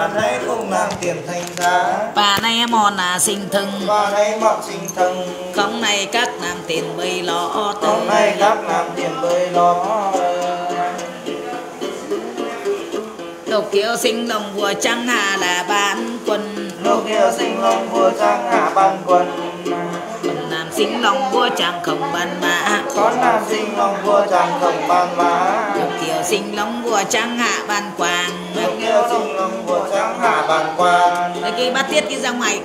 và nay cũng làm tiền thành giá. Bà này mòn là sinh thân. Và nay mọn sinh thân. Không này các nam tiền bơi lo hôm nay các làm tiền bơi lo lục kiều sinh lòng vua trăng hà là bán quân. Lúc kia sinh long vua trang hạ ban quân. Quân nam sinh lòng vua trăng không ban mã. Con nam sinh long vua trang không ban má lục kiều sinh lòng vua trăng hạ ban quang. Lúc kia sinh trang hạ ban quan. Đấy cái bát tiết cái ra ngoài.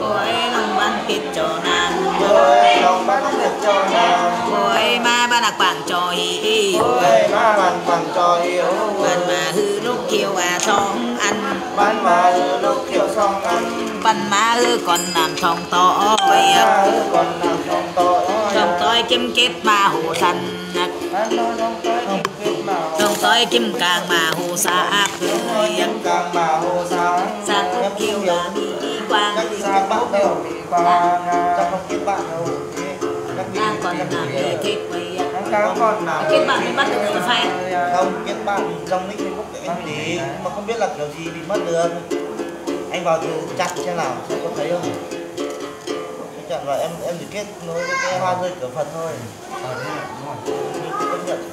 Ôi lòng ban kết cho nam ôi lòng ban được cho nam Ôi ma ban lạc quảng cho hi ôi ma bàn bằng cho hiếu Ban mà hư lúc kiều à thong ăn. Ban mà lúc kiểu xong ăn. Ban mà hư còn làm thong to. Ôi ta còn làm trong tội Thong tôi kim kết mà hồ sanh ăn trong tội không tôi kim càng mà hồ xa ác ơi Em càng mà hồ sáng Sa lúc kiều là bị quang Các xa bão đều bị quang Chắc không kết bạn đâu Đang còn làm gì kết quay Kết bạn mới bắt được người phải Không, kết bạn trong nick Facebook để anh tí Mà không biết là kiểu gì bị mất được. Anh vào thử chặt xem nào, xem có thấy không? Anh chặn vào em em chỉ kết nối với cái hoa rơi cửa Phật thôi. Chưa công nhận.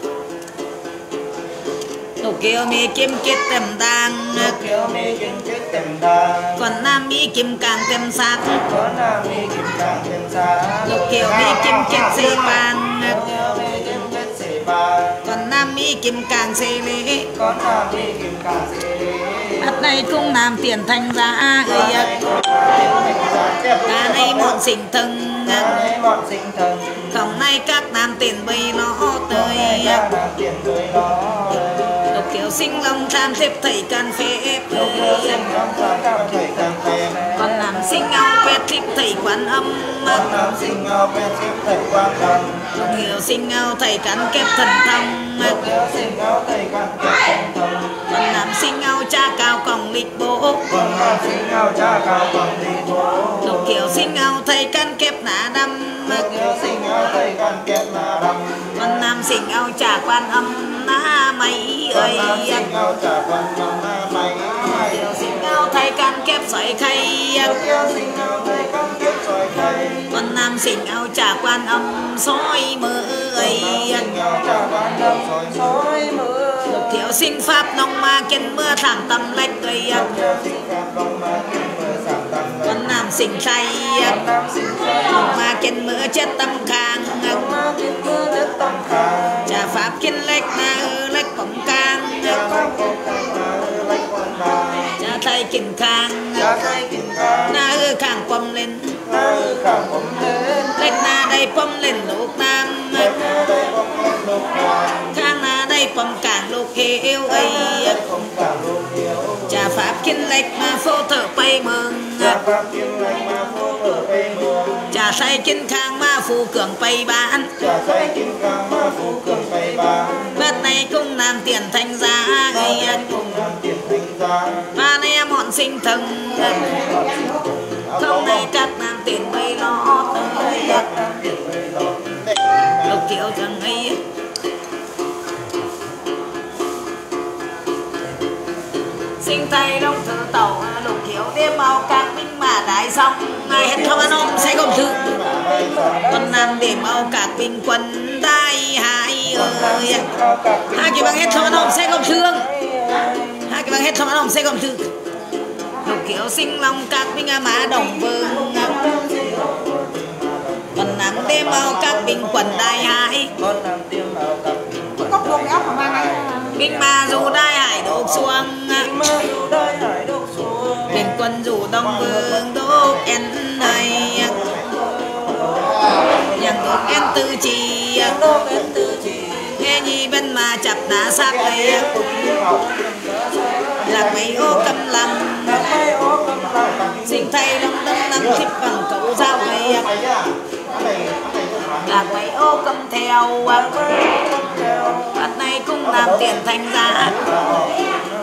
Lục kiều mi kim kết tầm đang Lúc kiểu mê kinh chết tèm đa còn nam mỹ kim càng tem sát. Có nam mê kim càng thêm xa lục kiều mỹ kim kết xì bàn. Lúc kiểu mê kim kết xỉ ba còn nam mỹ kim càng xì lễ. Có nam mê kim càng xỉ hát này cũng nam tiền thành ra ơi ta này mọn sinh thân không nay các nam tiền bay nó tới. Lục kiều sinh long tham tiếp thầy can phép. Lúc kiểu sinh long trời càng thêm còn nam sinh ao quét tiếp thầy quán âm. Sinh ngao bên chim thầy quan tâm lục kiều sinh ao thầy cắn kép thần thông. Sinh ngao thầy càng kiệt thần thông. Còn nam sinh ao cha cao còng lịch bộ Con nam sinh ngao cha cao bằng đi bố. Lục kiều sinh ao thầy cắn kép nã đâm Lúc kiểu sinh ngao thầy càng kiệt là đâm con nam sinh ao cha quan âm. Mày Con ơi nam sinh ngao trả quan tâm na mày càng kép sỏi khay. Con nam sinh ao cha quan âm, soi mơ ơi Sinh lục sinh pháp nông ma kiên mưa thảm tâm lách ơi ma mưa tâm con nam sinh say Con nông ma kiên mưa chết tâm khang. Đông cha pháp kiên lách na lách lệch cang. Thầy kinh khang. Kinh na hư khang pom lên Na khang lên na đây pom lên lục nam. Đẹp na đây bóng lên lục hoàng khang na đây pom càng lục hiếu ấy không cả lục cha pháp lệch mà phô thở bay mừng Cha pháp ma phô say kiên khang mà phù cường bay bán. Cha khang ma cường bát này cũng làm tiền thành làm tiền thành ra ba sinh thần không này chắc nam tiền mây lo tới lục kiều chẳng ấy sinh tay đông thử tàu lục kiều đêm bao các minh mà đại xong ngày hết không ăn ôm sẽ không thử con nam để mau các binh quân đại hai ơi. Hai cái bằng hết không ăn ôm sẽ không thương. Hai cái bằng hết không ăn ôm sẽ không thương lục kiều sinh long các binh mã đồng vương còn nắng đêm mau các binh quần đại hải binh ma dù đại hải đổ xuống Ma dù đôi hải đổ xuống binh quân dù đông vương đốt en này. Nhằng đốt en tư trì Nghe nhi bên mà chập đã sắp ấy. Là mấy ô cầm lầm xin thay đông đông năm thích bằng cậu giao ấy. Thấy à? Này, cái mấy ô cầm theo à. bắt này cũng làm tiền thành ra.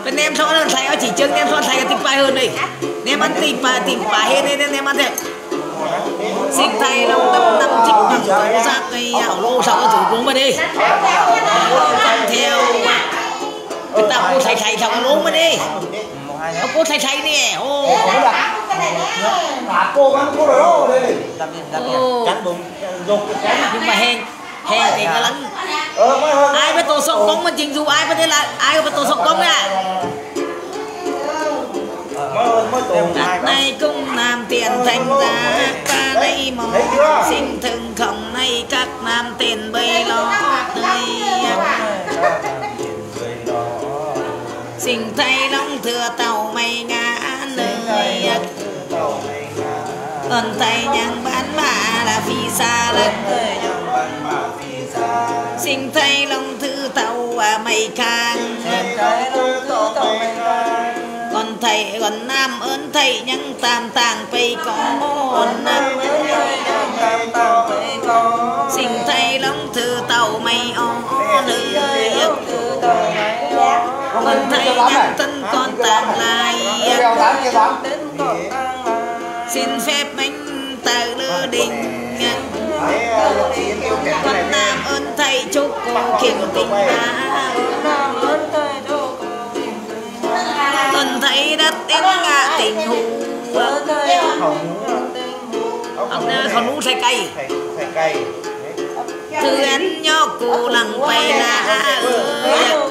Bên em cho lần thầy chỉ chứng em cho thầy tìm phải hơn đi em ăn tìm phải tìm phải hết nên em ăn thế xin tay đông tâm năm thích bằng cậu ra cây ảo lô sợ chủ cũng mà đi. Cầm theo người ta cô thầy thầy thằng luôn mà đi. Nó cô thầy thầy nè, ô. Không cô gắng cô rồi đó đây cắn bụng dục chắn nhưng mà hèn hèn thì nó lắm ai biết tổ sọc công mà trình dù ai biết thế là, ai có biết tổ sông công à? Nay hơn mới cũng làm tiền thành ra ta đây mong xin thương không nay các nam tiền bây lo tươi xin thay long thừa tàu mày ngã nơi ơn thầy nhang bán mà là phi xa lắm xin thay long thư tàu à mây khang còn thầy còn nam ơn thầy nhân tam tàng bầy con sinh thầy long thư tàu mây o nơi còn thầy nhân tân con tàng lại xin phép anh tờ lư đình con nam ơn thầy chúc cô kiềm tình ta ơn thầy đất tiếng ngạ tình hù ông còn nú thầy cây thầy cây. Thư anh nhó cô lằng quay là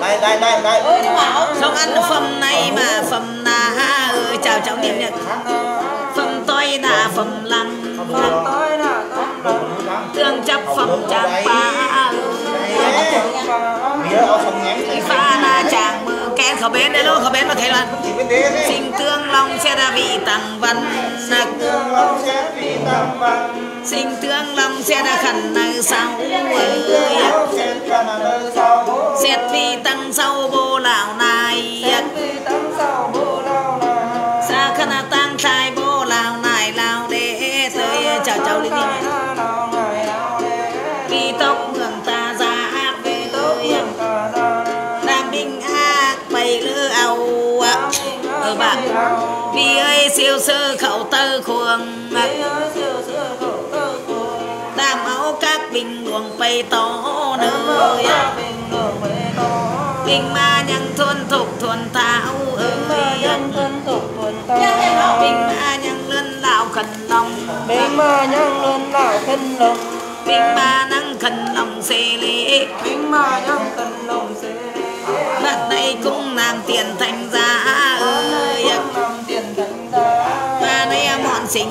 ơi đây đây đây đây xong ăn phẩm này mà phẩm na ơi chào cháu niệm nhật. Phẩm tôi đã phẩm lăng tương chấp phẩm chàng nhánh ơi pha khẩu bén đấy luôn khẩu bén mà thấy là xin tương long sẽ ra vị tặng văn. Nặc xin tương long sẽ ra khẩn nơi sau, ơi xét vi tăng sau vô lão này siêu sư khẩu tơ khuồng đam áo các bình luồng bày to nơi bình ma nhân thuần thục thuần thảo ơi bình ma nhân lên đạo khẩn lòng. Bên mà nhân lên đạo khinh lòng. Bình ma năng khẩn lòng xê lễ Bên mà nhân khinh lòng sẽ bạn đây cũng làm tiền thành ra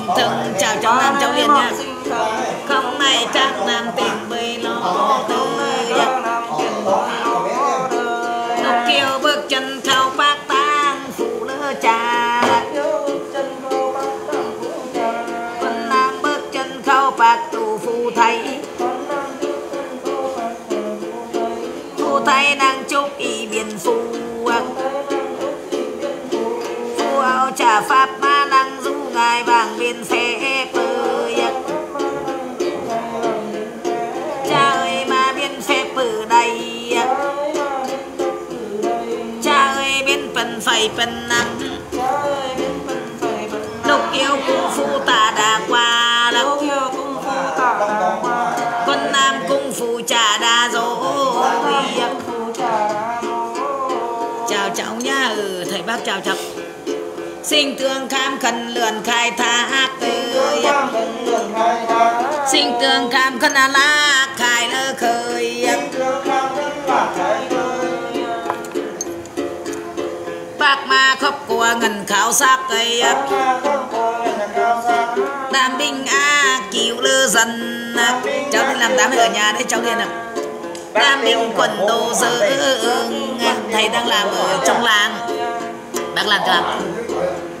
mọn chào cháu nam cháu hiền nha. Không này chắc nam tiền bơi lo tư giấc. Lúc kêu bước chân khao bác tang phụ nữ trà. Chân Quân nam bước chân khao bạc tù phụ thầy. Phụ thầy đang chúc y biển phù. Phụ phù áo trà pháp phần phẩy phần năm Lúc yêu cung phu ta đã qua lắm. Quân nam cung phu trà đã rồi Chào cháu nha ừ, thầy bác chào cháu. Sinh tương kham khẩn lượn khai thác ơi Sinh tương kham khẩn à la khai lơ khơi ma khóc của ngành khảo sát ấy Đàm binh a kiều lơ dần. Cháu đi làm đám ở nhà đấy, cháu đi nào. Đàm binh quần đồ dơ Thầy đang làm ở trong làng. Bác làm cho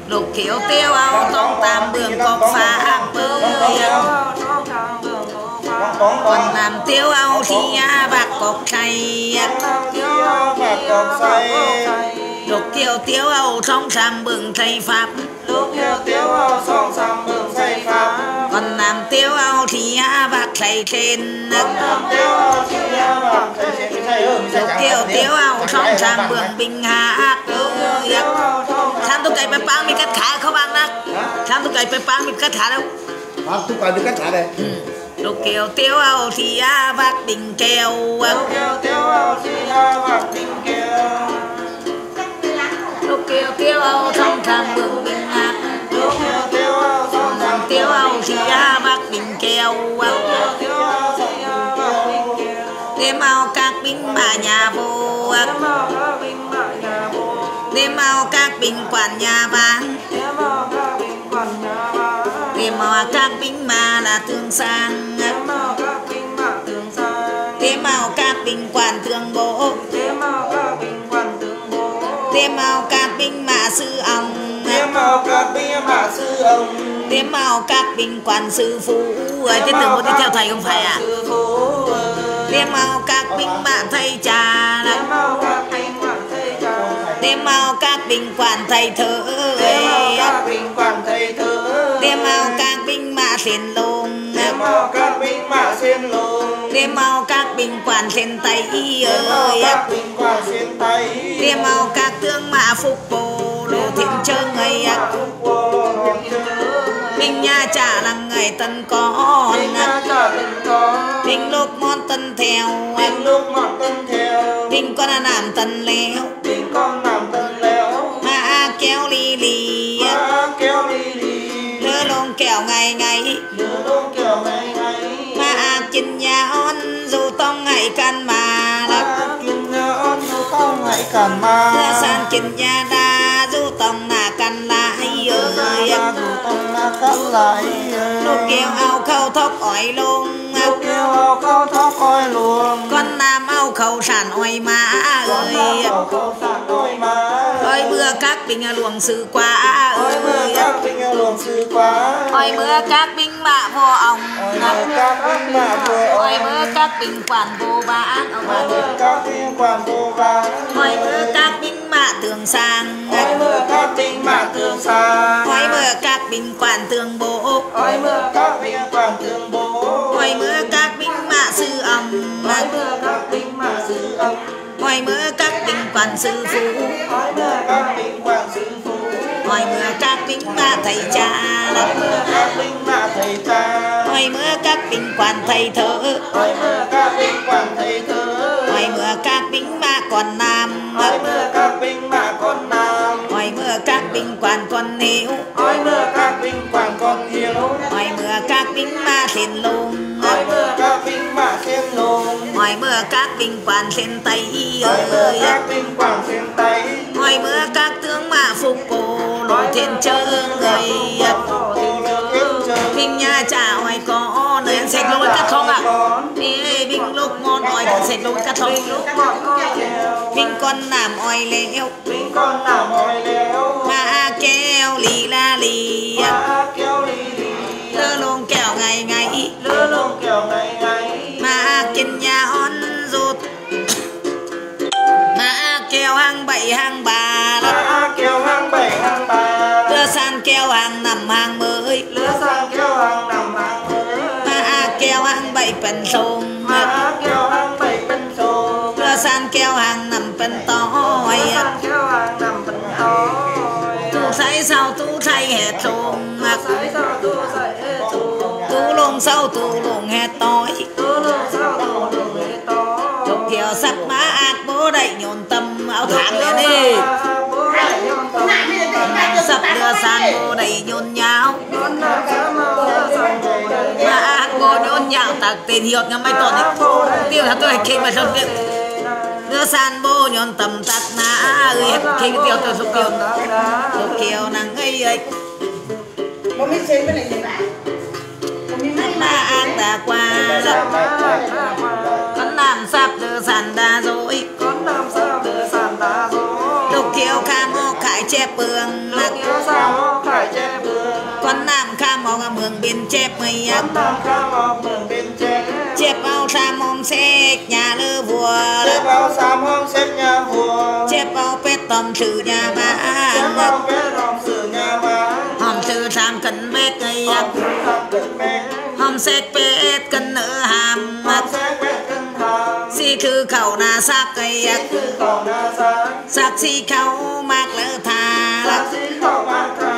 Lục kiểu tiêu áo tông tam bường cọc phá bơi. Còn làm tiêu áo thì a bạc cọc chay. Lục tiêu tiêu âu song sam bừng thầy pháp. Lục tiêu tiêu âu song sam bừng thầy pháp. Còn nam tiêu âu thì á bạc thầy trên Còn nam tiêu âu thì á bạc xây trên Lục tiêu tiêu âu song sam bừng bình hạ ác Lục tiêu tôi cày bếp băng mình cắt thả không ăn nát Sam tôi cày bếp băng mình cắt thả đâu? Bác tôi cày mình cắt thả đây? Ừ. Lục kiều tiêu âu thì á bạc đình kèo Lục kiều tiêu âu thì á bạc đình kèo kêu kêu âu thông thang bừng bình ngạc lúc kêu tiêu âu chỉ a bác bình kêu tiêu đêm âu các binh bà nhà vô Em đêm âu các binh quản nhà vàng đêm âu các binh mà là tương sang. Tiêm màu các binh mạ sư ông đêm âu các binh quản sư phụ thế tưởng một đi theo thầy không phải à đêm âu các binh mạ thầy trà Em mau các binh mạ thầy cha các binh quản thầy thơ Tiêm màu các binh quản thầy thơ đêm âu các binh mạ xiên lông Tiêm màu các binh mạ xiên lùng đêm âu các binh quản xiên tây Tiêm màu ơi các binh quản xiên tay đêm âu các tướng mạ phục bồ đồ thiên chơi ngày Minh nha trả là ngày tân con Đinh lúc món tân theo Binh lúc ngọn tân theo Đinh con là làm tân léo Binh con làm tân léo Mà kéo li li Má kéo đi đi Lơ lông kẹo ngày ngày. Nhớ đông kiểu ngày ngày Mà chinh nhà on dù tông ngày can mà Má kinh nhớ ơn dù tông hãy cản mà san chinh nhà đa ơi lại Lúc kêu ao khâu thóc ỏi lông Lúc kêu ao khâu thóc coi luồng Con nam ao khâu sản ỏi má ơi. ơi. Mưa các binh luồng sư quá Ôi mưa ơi các binh luồng sư quá ơi. Mưa các binh mạ vô ông Ôi mưa các binh mạ vừa ơi ôi mưa các binh quản vô bá Ôi mưa các binh quản vô vàng ơi mưa các binh mạ tường sang Ôi mưa các binh mạ tường xa ơi mưa các binh quản tường bộ Ôi mưa các binh quản tường bố ơi mưa các binh mạ sư ông Ôi mưa các binh mạ sư ông ơi mưa các binh quản sư phụ Ôi mưa các binh quản sư phụ ơi mưa các binh mạ thầy cha Ôi mưa các binh mạ thầy cha ơi mưa các binh quản thầy thơ Ôi mưa các binh quản thầy thơ ơi mưa các binh còn nam Ôi mưa các binh mạ con nam. Ơi mưa các binh quản con níu. Ôi mưa các binh quản con hiếu ơi mưa các binh mạ thiên lùng Ôi mưa các binh mạ thiên lùng ơi mưa các binh quản thiên tây Ôi mưa các binh quản thiên tây. Ơi mưa các tướng mạ phục cổ lộ thiên chơ người binh nhà trả ơi. có nơi sạch lối cắt không ạ? đi binh lúc ngon ơi sạch lối cắt không binh con làm oi lẽo Binh con nào ngồi léo mà kêu lì la lì kéo lơ lông kẹo ngày ngày Lứa lông kiểu ngày ngày mà kinh nhà on rụt mà kêu hàng bảy hàng bà lắm Má kéo hàng bảy hàng ba lơ san kêu hàng năm hàng mới. Lứa sang kéo hàng năm hàng mới. Mà kêu hàng bảy phần sông Má kéo hàng bảy bên sổ san kêu hàng năm phần to tu say sau tu say hết sông tu lông sau tu lông hết tối. Chục chiều sắp má ác bố đầy nhồn tâm áo thẳng lên đi. sắp đưa san bố đầy nhôn nháo tạc tên hiột ngắm mấy tuần ấy tiêu thật tôi kinh mà sân viện đưa san bố nhôn tâm tạc ná ơi hết kinh tiêu tôi sụp kiều sụp kiều nàng ấy ấy. Mà ác đã qua con làm sắp đưa san đa rồi lục kiều ca mô khải chép bường. Mặc con làm ca mô mường biên chép mây ác chép ao sa môn xếp nhà lơ vua Xếp áo xám hôm xếp nhà vua chép ao pet tòm trừ nhà Xếp ba áo kết hòm sử nhà má hòm trừ sam cần thập cận mẹ hòm xét pet cần nữ hàm Hòm xếp quét cân thàm si thư khẩu na sắc gây Sư khẩu na sáng sắc si khẩu mạc lỡ thà Sắc sĩ khẩu mạc thà lúc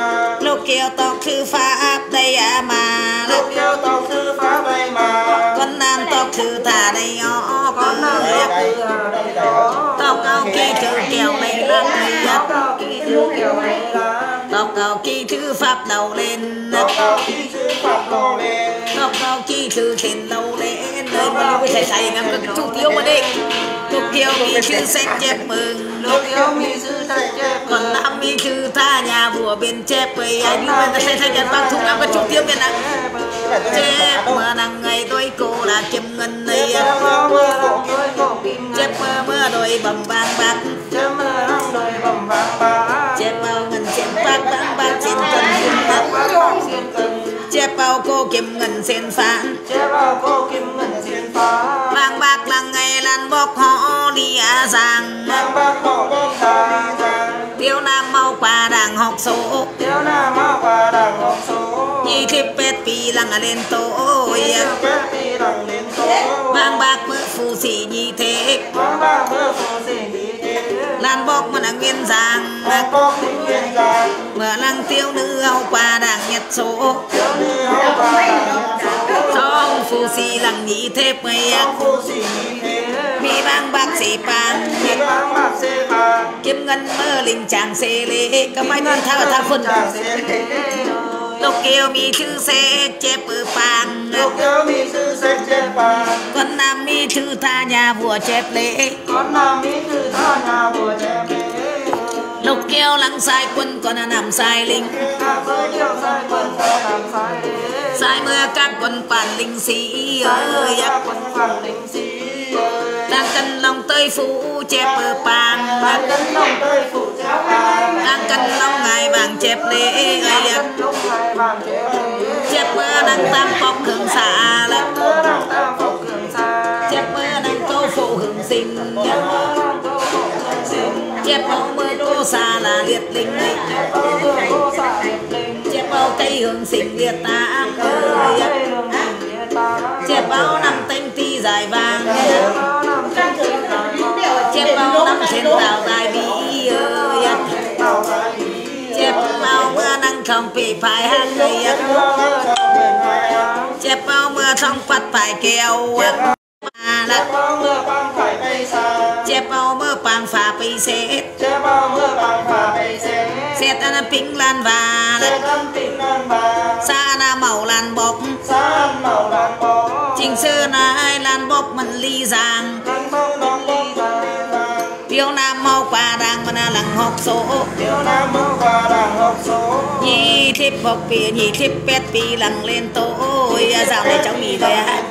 kiều tộc thư pháp đây à mà Lúc yêu tộc sư phá bay mà con nam tộc thư thà đây ó Con nào cười đây đây đây đó tộc cao kỳ thư kèo đây lăng người Cao kỳ thư kiểu này là tóc cao kỳ thư pháp đầu lên tóc cao kỹ chữ pháp lô lên. Tóc cao kỳ thư trên đầu lên nơi mà lúc thầy thầy ngắm cái chút tiêu mà đi. Lúc tiêu mi chữ sách chép mừng. Lúc yêu mi sư thật chép vua bên chép với anh. Mà thầy thầy nhận bằng thùng ngắm cái chút tiêu bên nặng chép mưa nắng ngày tôi cô là kiếm ngân này kim chép mưa mưa đôi bầm vàng bạc. Chép vàng bạc. Chép bao ngân trên bạc vàng bạc trên cần chép bao cô kiếm ngân trên phán chép vào cô kim ngân xiên phá vàng bạc là ngày lan bốc họ đi à giang. Mang bác họ đi số. Tiêu Nam Mao qua đằng ngọc số. Nhị thiếp bét pi lăng lên tối Quét đi đằng đến số vàng bạc mơ phù sĩ nhị thế. Vang ba mưa phù sĩ đi thế lan bốc mà là nguyên giang Bác mở lăng tiêu nữ hậu qua đảng nhật số trong phù sĩ lăng nhị thế mây mi vàng bạc sĩ vàng kiếm ngân mơ linh chàng xê lê. Có mai mình thao thao phân Lúc kêu mi chữ xe chép ở pang Lúc yêu mi sư sách chép vàng con nam mi chữ tha nhà vua chép lễ. Con nam mỹ thư tha nhà vua chép kêu ta làm sai lăng sai mưa các quân quản linh. Sĩ ơi Các quân phản linh sĩ ơi đang cần lòng tơi phủ chép bờ pang đang cần lòng tơi phủ chép đang cần lòng ngài vàng chép lễ ơi chép mưa đang tam bọc hương xả là mưa đang cường xa chép mưa đang câu phụ hưởng sinh chép bao mưa cô xa là liệt linh này, chép bao cây hương sinh liệt tám ơi cây chép bao năm tinh ti dài vàng chép bao năm trên tàu dài bí ơi chép bao mưa nắng không bị phải hát ơi chép bao mưa trong phật phải kéo là bao mưa bằng phải cây xa chép bao mưa bằng phá bị xét chép bao mưa bằng phà cây xe xét anh ping lan và xe ta thân lan nan bà xa na màu lan bọc xa na màu lan bọc trình sơ na ai lan bọc mình ly giang lan bọc đóng ly vàng tiêu nam mau qua đang mà lằng học số Tiêu Nam mau qua đang học số nhị thiếp bọc bì nhị thiếp pet bì lằng lên tối dạo này cháu mì rồi á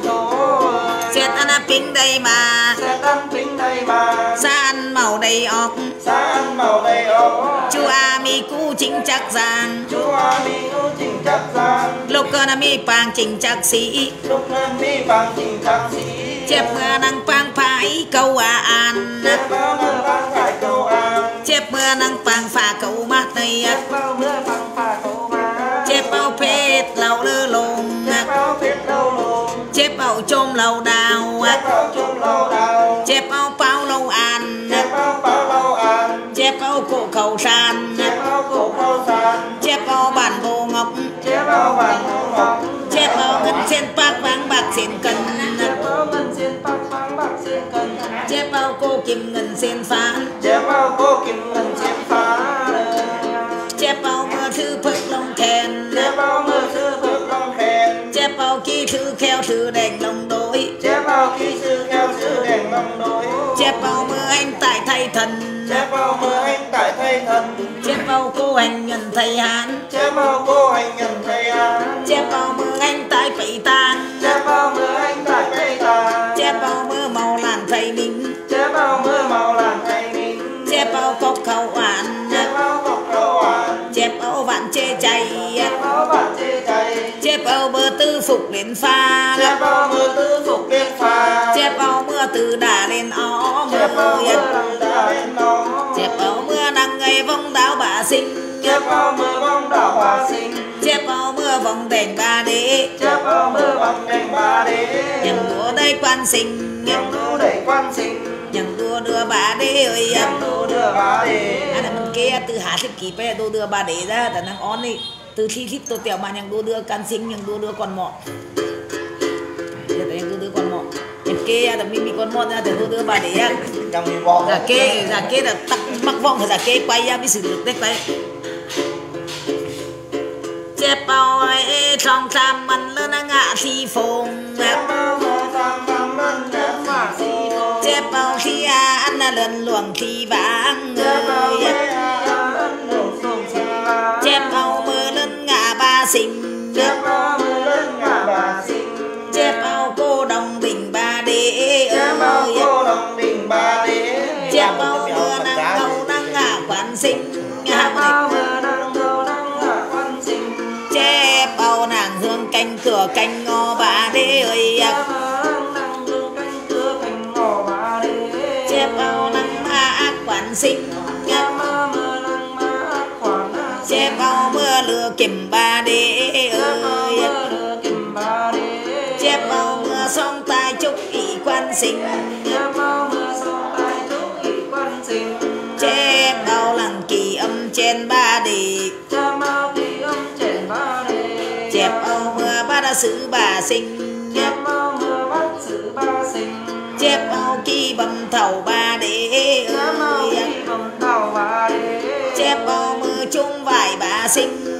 xét anh ping đây mà. Xe tăng tính đây mà. Xa ăn màu đầy ọc Xa ăn màu đầy ốc chú a mi cú chính chắc giang. Chú A mi ngũ trình chắc giang. Lúc cơ mi pang chính chắc sĩ. Lúc nên mi bằng trình chắc sĩ. Chép mưa năng pang phải câu à an. Chép mưa bằng phải câu an. Chép mưa năng pang phà câu mát này Chép mưa bằng phà câu má chép bao phết chép bao chôm lầu đào Chép bao chung lâu đào chép bao bao lâu an Chép bao bao lâu an chép bao cổ cầu sàn Chép bao cổ câu sàn chép bao bản bồ ngọc Chép bao vàng hồng ngọc chép bao ngân sen bạc vàng bạc sen cần Chép bao ngân xiên bạc vàng bạc xiên cần chép bao cô kim ngân sen phán Chép bao cô kim ngân xiên phá chép bao mưa thư phật long khen Chép bao mưa sư phước long khen chép bao kỳ thư khéo đèn lòng đôi Chép bao kỹ sư theo sư đèn long đối chép bao mưa anh tại thầy thần Chép bao mưa anh tại thầy thần chép bao cô hành nhân thầy hán Chép bao cô hành nhân thầy án chép bao mưa anh tại phẩy tang Chép bao mưa anh tại cây tà chép bao mưa màu làn thầy mình Chép bao mưa màu làng thầy mình chép bao cốc khẩu oản Chép bao cọc cầu án chép bao vạn chê chay chép ao bơ tư phục lên pha. Chép ao mưa tư phục lên pha. Chép ao mưa từ đà lên ó mưa. Chép ao mưa nắng ngày vong đảo bà sinh. Chép ao mưa vong đảo bà sinh. Chép ao mưa vòng đèn ba đế. Chép ao mưa vòng đèn ba đế. Nhầm đua đây quan sinh. Nhầm đua đây quan sinh. Nhầm đua đưa bà đế ơi nhầm đua đưa bà đế. Anh à, mình kia từ hạ thế kỷ bé đua đưa bà đế ra tại năng on đi. 40 tổ tiểu mà yang dua-dua kan sing yang dua-dua kon mo ya ta yang dua-dua kon mo em kê ya ta mimi kon mo ta dua-dua ba de ya trong mi mo ra kê ra kê là tắc mắc vọng ra kê quay ra bi sử được đấy quay. Che bao ai trong tam man lên ngã si phong che bao khi ăn lần luồng thì vãng người ngã ba sinh chép bao cô đồng bình ba đế ơi. Chép bao mưa nắng câu nắng ngã quán sinh chép bao nàng hương canh cửa canh ngò ba đế ơi chép bao nắng ác quán sinh mưa ba đế ơi chép bao mưa sông tai chúc ý quan sinh. Chép bao lăng kỳ âm trên ba đế chép bao mưa ba đã xử bà sinh. Chép bao kỳ bầm thầu ba đế ơi chép bao mưa chung vải bà sinh.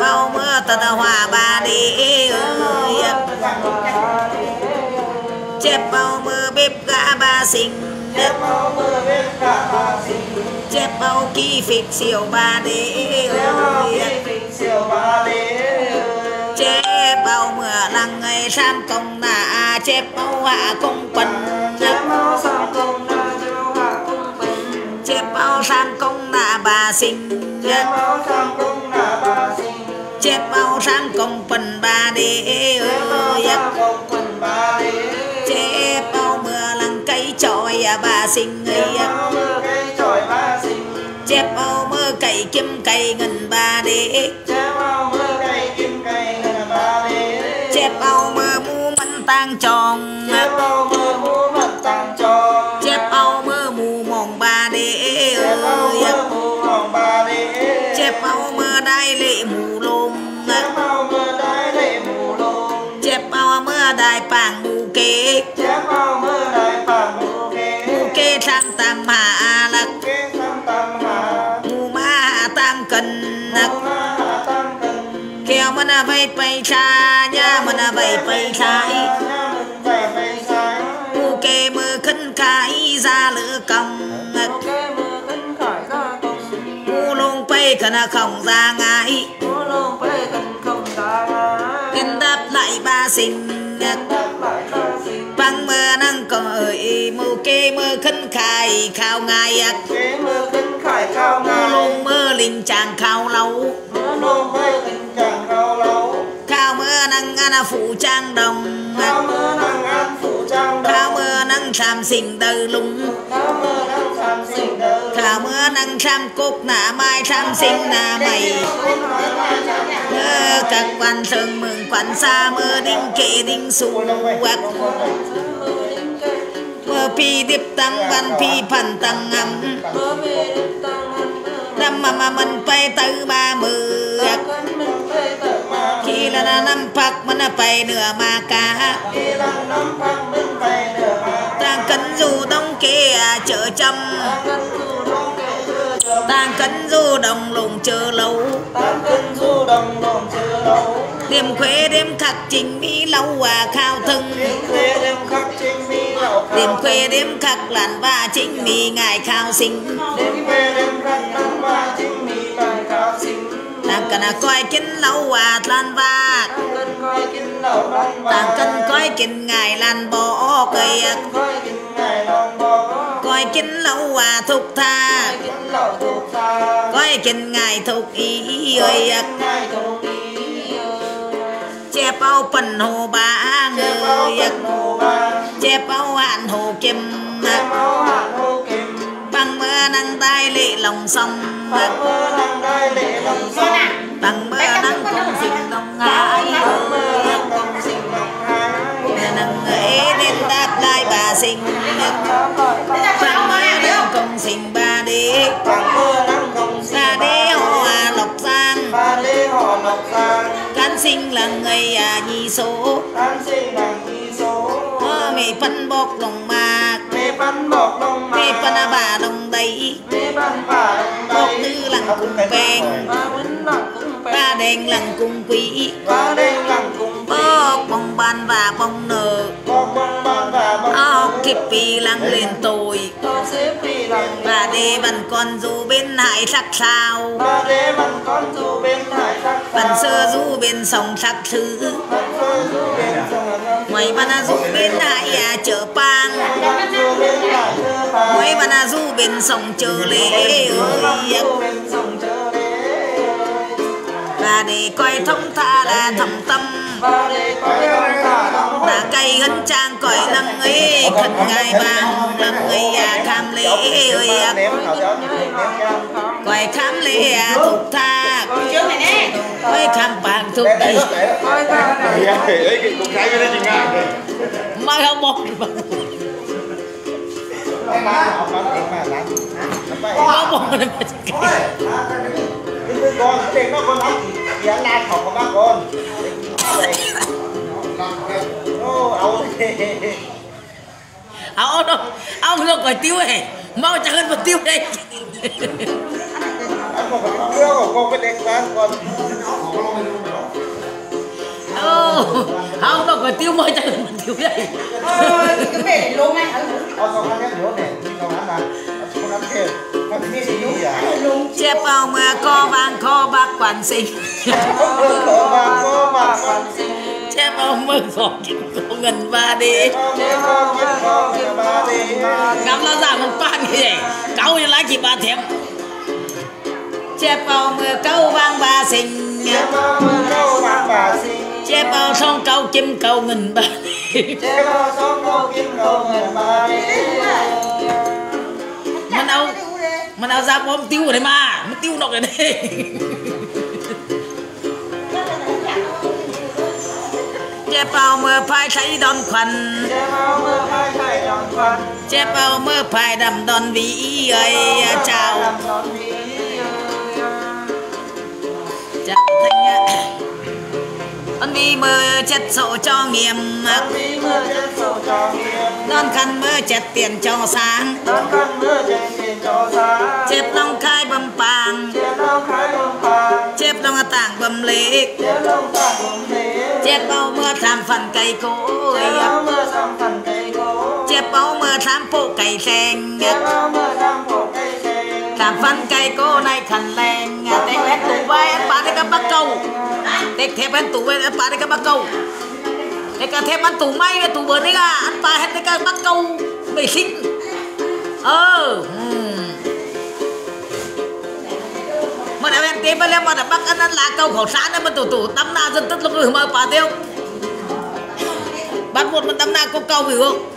bao mưa tật hòa ba đế ơi chép bao mưa bếp gã ba sinh chép bao kỳ phịch siêu ba đế ơi chép bao mưa lăng ngày sam công nà chép bao hạ công quần chép bao sam công nà bà sinh chép bao sam công quần ba đế ơi chép bao mưa lăng cây trọi bà sinh ơi chép bao mưa cày kim cày ngân ba đế chép bao mưa mu mắn tang tròn kêu mà na bay bay xa nha mà na bay bay xa mù kê mưa khấn khai ra lữ công u lông bay khả na không ra ngại kinh đáp lại ba sinh băng mưa năng ơi, mù kê mơ khấn khai khao ngài khao lông mơ linh chàng khao lâu khao mưa năng ana phụ trang đồng. Khao mưa năng sam sinh đời lung. Khao mưa năng sam cúc nạ mai sam sinh nạ mày. Mưa các quan sơn mừng quan xa mưa đinh kệ đinh su quạt mưa pi điệp tăng văn pi phần tăng âm. Năm mà mà mình bay từ ba mươi khi là nó năm phật mình là bay nửa mà cả. Đang cấn dù đông kia chợ châm. Tàng cân du đồng lùng chờ lâu tam cân du đồng đồng chưa đâu đêm khuya đêm khắc trình mỹ lâu à khao thân. Đêm khuya đêm khắc làn và chính mỹ ngài khao sinh. Đêm khuya đêm khắc năm ba chính sinh là coi kính lâu hòa lan và tàng cân coi kinh ngài lan bỏ cây coi kinh lâu hòa thục tha. Coi kinh ngài thục ý ơi che bao phần hồ ba người che bao hạn hồ kim che bằng mưa nắng tay lệ lòng sông bằng mưa nắng tay lệ lòng sông bằng mưa nắng cùng sinh đồng mơ đang đồng sinh nắng. ấy đến đáp lại bà sinh cùng sinh ba đang đồng sinh ba đế. Hòa lộc giang. Ba đế họ lộc giang. Cán sinh là người à nhi số. Tan sinh đằng y số. Mẹ phân bọc lòng mê bắn bọc đông mẹ mà phân à bà đồng đầy mê bắn bà đông bọc đầy tư lặng cùng bèn ba bánh lặng cùng bèn ba đèn lặng cùng quỷ. Ba đêm lặng cùng bọc bông ban và bông nở bọc bông bàn và bông áo kịp vì lăng xếp vì lặng và đê bằng con dù bên hại sắc sao. Bằng hải sơ du bên sông sắc thứ. Ngoài ban à du bên hại à hải thơ phà ngoài ban à du bên sông chợ lễ ơi dù và để coi thông tha là thầm tâm. Là cây hân trang cõi lăng ấy, khẩn ngài vàng lăng ấy à tham lễ ơi à coi tham lễ à thục tha. Coi tham bàn thục đây mai không một. Ông mà lắm Nó phải một đứa con để nó con lắm thì thì anh la học của các con ô ấu ông đâu áo đâu cõi tiêu ấy mau chẳng hơn một tiêu đây anh cái đứa của con cái con Ô, đâu cõi tiêu mau chẳng hơn một tiêu đây cái bể này luôn này chép ông bao co vàng co bạc quản sinh. Chép ông mà có bao kim ngân ba đi con nghe ngắm nó ra một ba như vậy cáu như lá chỉ ba thèm. Chép bao mưa câu vang ba sinh. Chép bao mưa câu bạc ba sinh che bao sông câu chim câu nghìn ba Che bao sông câu chim câu nghe ba đi mà đâu mà đâu ra bom tiêu rồi đấy mà nó tiêu nọc rồi đây. Che bao mưa phai thấy đón khuẩn Che bao mưa hai ngày tròn phần che bao mưa phai đầm đón vĩ ơi chào Làm đón vĩ chào. thanh nhá ân vi mơ chất sổ cho nghiêm Đón vĩ mưa chân sổ cho nghiêm đón khăn mơ chất tiền cho sáng Đón khăn mưa chân tiền cho xa chép long khai bầm pàng Che long khái bông phàng chép long tảng bầm lệ Che long tảng bông thế chép bao mưa tham phần cây cối. Che bao mưa xăm phần cây cố chép bao mưa tham phụ cây sen Che bao mưa đam phổ cây sen tham phần cây cô này khẩn len tết hết tủ vai vai ăn bán đi các bác câu. Tết cả thép ăn tủ may cái tủ bữa đấy cả ăn bán hết đi các bác câu. Mày xinh ờ ừ. mà đã bên tiếp lên mà đã bắt ăn lá câu khẩu sản đấy mà tủ tủ tắm na dân tức lúc rồi mà bà tiêu bắt một mình tắm na câu câu hiểu không?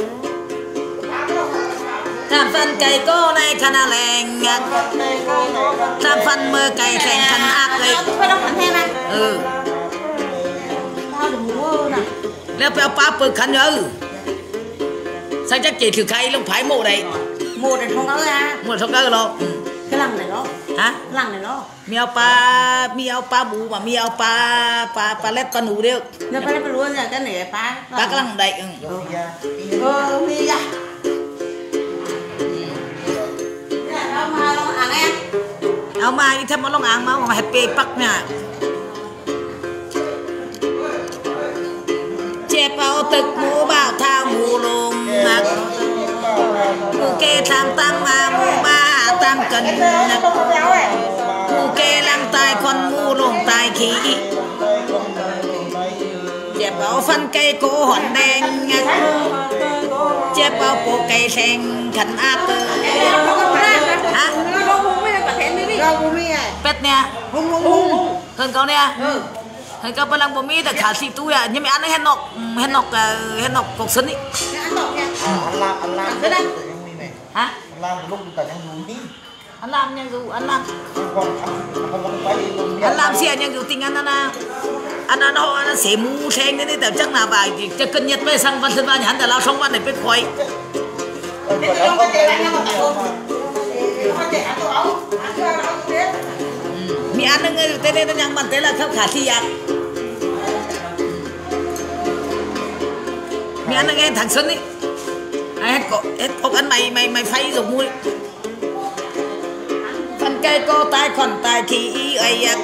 Làm phần cây cô này khăn à lèn Cây cô này khăn làm phần mưa แล้วไปเอาปลาเปิดขันเออใส่จักเกตคือใครลงไผ่โม่ใดโม่แต่ท้องเอ้ฮะโม่ท้องเอ้หรอกำลังไหนหรอฮะกลังไหนหรอมีเอาปลา มีเอาปลาบูมามีเอาปลาปลาปลาเล็บปลาหนูเดียวเดี๋ยวปลาเล็บปลาหนูเนี่ยจะไหนปลาปลากำลังใดเอ็งเออมีจ้ะเอามาลองอ่างไงเอามาที่ทำมาลองอ่างมาของาให้เปปักเนี่ย kê bao thực mũ bảo thao mũ lùng, mặc mũ kê tham tăng mà mũ ba tăng cần nặc mũ kê làm tài con mũ lùng tài khí chép bao phân cây cổ hòn đen ngặt chép bao cổ cây sen khẩn áp tư, hả pet nè hung hung hung hơn cậu nè Thầy cơ lang bố mi để khả thị tu à nhưng mà ăn hết nọc ừ, hết nọc à, hết nọc cột sấn đi Ăn nọc nha. Ăn làm ăn làm. Đây đây. Hả? Ăn làm lúc ta đang dùng đi. Ăn làm nha dù ăn làm. Ăn làm xe nha dù tình ăn ăn à. Ăn ăn nó ăn mu mù cái đấy tập chắc là bài chắc cân nhật về sang văn sinh văn hắn là lao xong văn này biết khoai. Thế tôi không có thể đánh nhau một không. Không có thể ăn tôi ấu. มีอันนึงเต้นๆยังมันเต้นแล้วครับขาที่ยักมีอันนึงไงถังสนนี่ไอ้เฮ็ดก็เฮ็ดพกอันใหม่ใหม่ใหม่ไฟสมุยฟันไก่ก็ตายคนตายขี้ไอ้ยัก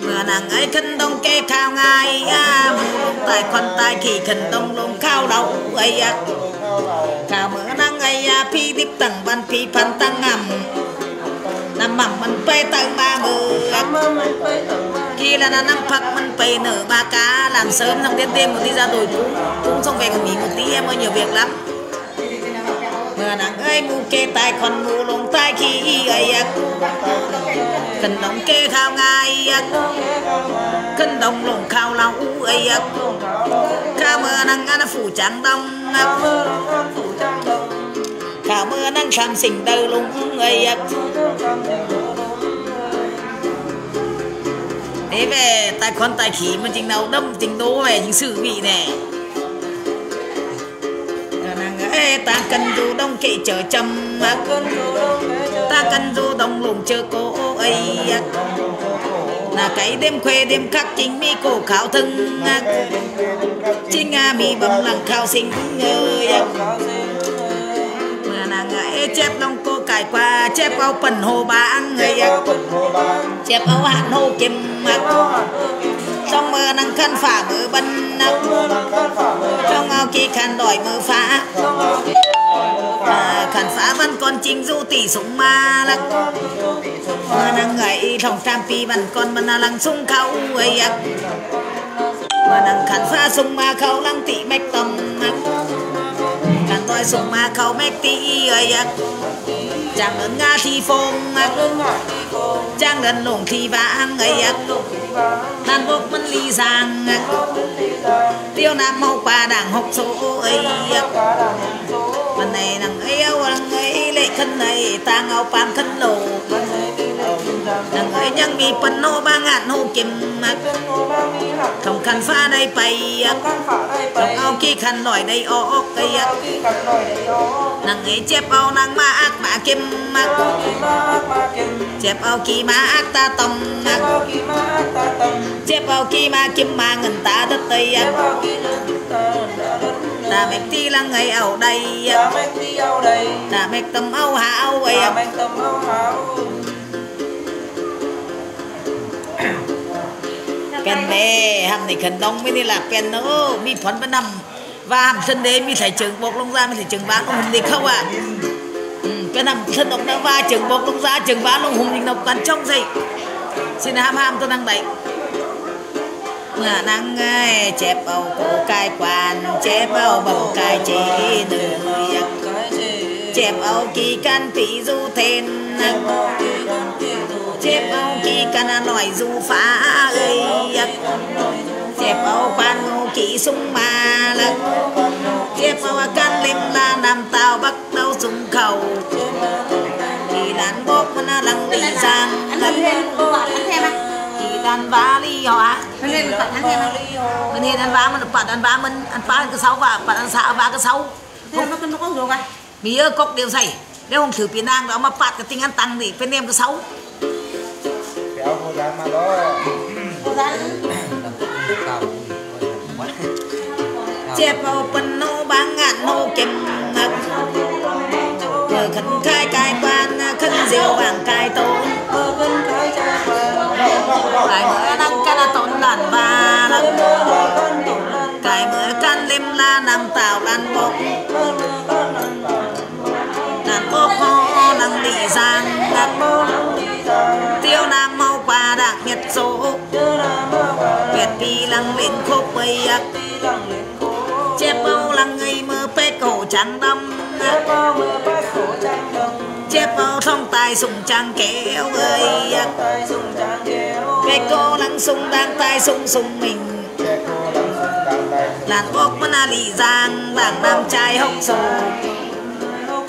เมื่อนางไอ้ขึ้นต้องเก็บข้าวง่ายอ่ะหมูลงตายคนตายขี่ขึ้นต้องลงข้าวเราไอ้ยักข้าวเมื่อนางไอ้ยาพี่ดิบตั้งบันพี่พันตั้งงำ năm mầm mình phê tận ba mươi khi là năm phật mình phê nở ba cá làm sớm xong đến đêm một tí ra rồi cũng cũng xong về còn nghỉ một tí em ơi nhiều việc lắm. Mưa nắng ơi mù kê tai còn mù lùng tai khi ấy à cần đồng kê khao ngay à cần đồng lùng khao lau ấy à ca mơ nắng ăn phủ trắng đông phủ trắng đông khả mưa nắng sam xình tơ lung người à thế về tài con tài khí mà chính nào đâm, chính đố về chính sự vị nè. Nàng ơi, ta cần du đông kệ chờ châm á ta cần du đông lùng chờ cô ấy là cái đêm khuê đêm khắc chính mi cổ khảo thân chính a mi bấm lặng khao sinh ơi ấy chép lòng cô cải qua chép ao phần hồ bảng người á chép ao hạn hồ kim á trong mơ năng khăn phả mơ bân á trong ao kỳ khăn đòi mơ phá. À, khăn phá văn con chính du tỷ súng ma lắc. Mà năng ấy thòng tam pi văn con mà lăng sung khâu ấy mà năng khăn phá sung ma khâu lăng tỷ mạch tâm á khăn đòi sung ma khâu mạch tỷ ấy chẳng lớn nga thì phong chẳng trang lần thì vàng, ấy đàn bốc mân ly giang tiêu nam màu qua đảng học số ấy này nàng ấy âu nàng ấy lệ khân này ta ngao pan khân lồ chẳng thấy chẳng bị phần nô ba ngàn hô kiếm mặc không cần pha đây bày không ao kia khăn nổi đây ô ô ấy chép ao nặng ma ác mà kiếm mặc chép ao kia ma ác ta tông mặc chép ao kia ma kiếm ma ngần ta đất tây ta mẹ ti là ngày ẩu đây ta mẹ tâm âu hảo ấy penne ham này khẩn đông mới đi là nó mi phấn bên năm. Và ham sân đấy mi thấy trường bọc lông ra mi thấy trường bán lông hùng đi không à cái năm sân ông đang va trường bọc lông ra trường bán lông hùng đi nọc cắn trong gì xin ham ham tôi đang bệnh mà nắng chép bầu cổ cai quan chép bầu bầu cai chế nữ chép bầu kỳ can tỷ du thên chép ao chi cana nổi du phá ơi chép ao quan ngô chỉ sung ma lắc chép ao can lim la nam tao bắt đâu sung khẩu. Thì đàn bốc mà lăng đi sang ăn thêm cô bạn ăn thêm thì đàn vá đi họ á. Ăn thêm bạn ăn á. Mình đàn vá mình bạn đàn vá mình. Ăn phá cái sáu và bạn ăn xạ vá cái sáu. Thêm nó nó có rồi à? Ơ cốc đều dày nếu không thử biến năng đó mà phạt cái tinh ăn tăng thì bên em cái sáu kéo cô dán mà đó cô dán chẹp vào phần nô ba ngàn nô chẹp ngặt rồi khẩn khai cai quan khẩn rượu vàng cai tốn lại nữa lăng lên khô bầy ác chép bao lăng ngây mơ pết cổ trắng đâm chép bao thông tài sùng trăng kéo ơi tay cái cô lăng sung đang tay sung sung mình. Tay làn bốc vẫn là lì giang bảng nam trai hốc sổ.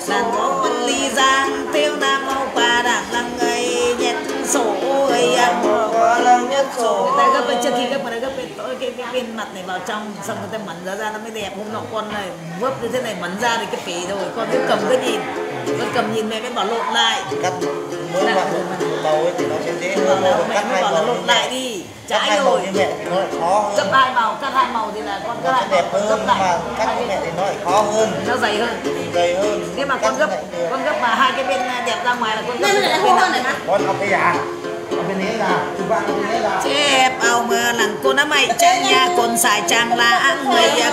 Làn bốc vẫn lì giang tiêu nam âu bà đảng lăng ngây nhét sổ ơi nhất người ta gấp bên trước khi gấp mà gấp bên tối cái, cái bên mặt này vào trong xong người ta mẩn ra ra nó mới đẹp. Hôm nọ con này vớp như thế này mẩn ra thì cái phỉ rồi con cứ cầm cái nhìn con cầm nhìn mẹ mới bảo lộn lại. Cắt mỗi bạn màu ấy thì nó sẽ dễ hơn. cắt mẹ mới hai bảo là màu lộn lại mẹ đi. cắt trái rồi. mẹ nó lại khó cấp hơn hai màu cắt hai màu thì là con cắt hai đẹp hơn gấp nhưng mà cắt mẹ thì nó lại khó hơn. Nó dày hơn. Dày hơn. Nhưng mà Cắt con gấp con gấp mà hai cái bên đẹp ra ngoài là con gấp bên này con học cái à chép ao mưa lặng cô nó mày trang nhà con xài trang là người à.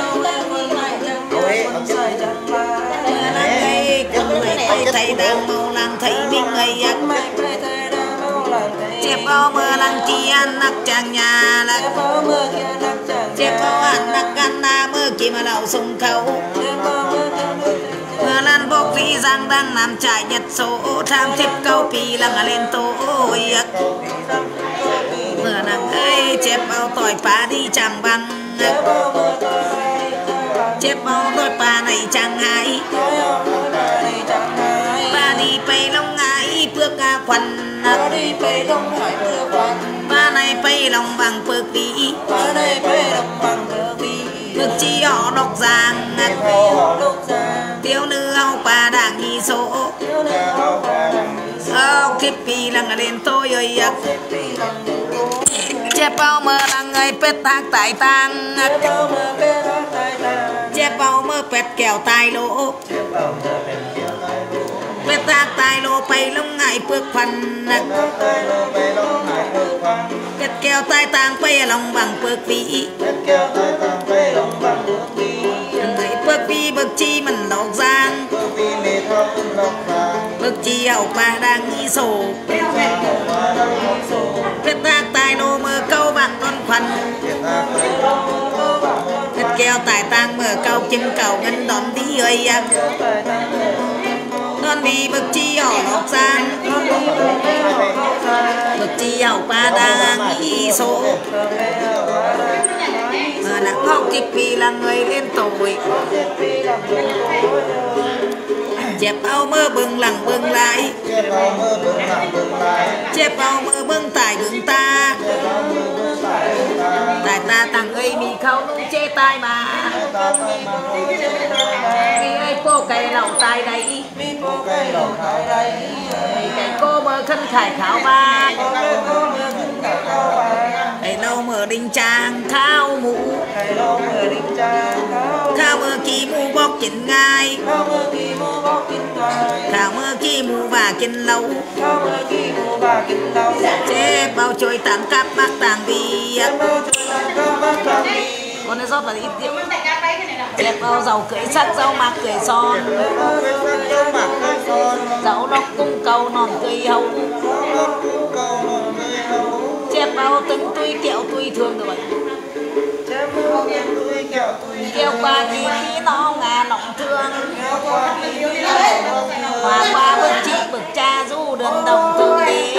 Người tay thầy đang màu làng thấy mình người à. chép ao mưa lặng chi ăn nắc trang nhà là chép ao ăn nắc ăn na mưa kia mà đầu sung khẩu mưa lan bốc vị giang đang làm trải nhật số tham thiếp câu pì lăng lên tối ôi à mưa nắng ơi, chép bao tỏi phá đi chẳng bằng chép bao tỏi phá này chẳng hay. Ba đi bay lông ngãi bước ca quần ba này bay lòng bằng bước đi bước đi chi họ độc giang tiêu nữ hậu bà đã nghi số. Ờ, kiếp bì lăng lên tôi ơi ạ. Chép bao mơ lăng ơi pet thác tài tăng chép bao mơ pet kẹo tài lỗ pet thác tai lỗ bay lông ngại bước phần pet kẹo tai tang bay lòng bằng bước vị người bước vị bước chi mình lộc giang. Bước chi hậu bà đang nghi sổ pet thác tai lỗ mơ câu bằng con phần pet kẹo tai tang mơ câu chim cầu ngân đón đi ơi ạ con đi bước chi họ học giang bước chi hậu bà đang nghĩ số. Mà là học kịp vì là người lên tuổi chép ao mơ bừng lặng bừng lại. Chép ao mơ bừng tải bừng ta. Tại ta tặng ấy mì khâu chê tai mà vì ơi cô cây lòng tai đây cái cô mơ khăn khải khảo ba. Cái lâu mở đinh trang thao mũ. Khao mơ kỳ mũ bóc chín ngai thao mơ kỳ mũ và kinh lâu dạ chế bao trôi tặng cắp bác tàng bi con nó rót vào ít rượu đẹp bao ờ, dầu cưỡi sắc dầu mặc cưỡi son dầu đốc cung cầu, nòn cây hậu chép bao tân tuy kẹo tuy thương rồi kẹo qua thì khi nó ngà lòng thương hòa qua bức chị bực cha du đường đồng thương đi.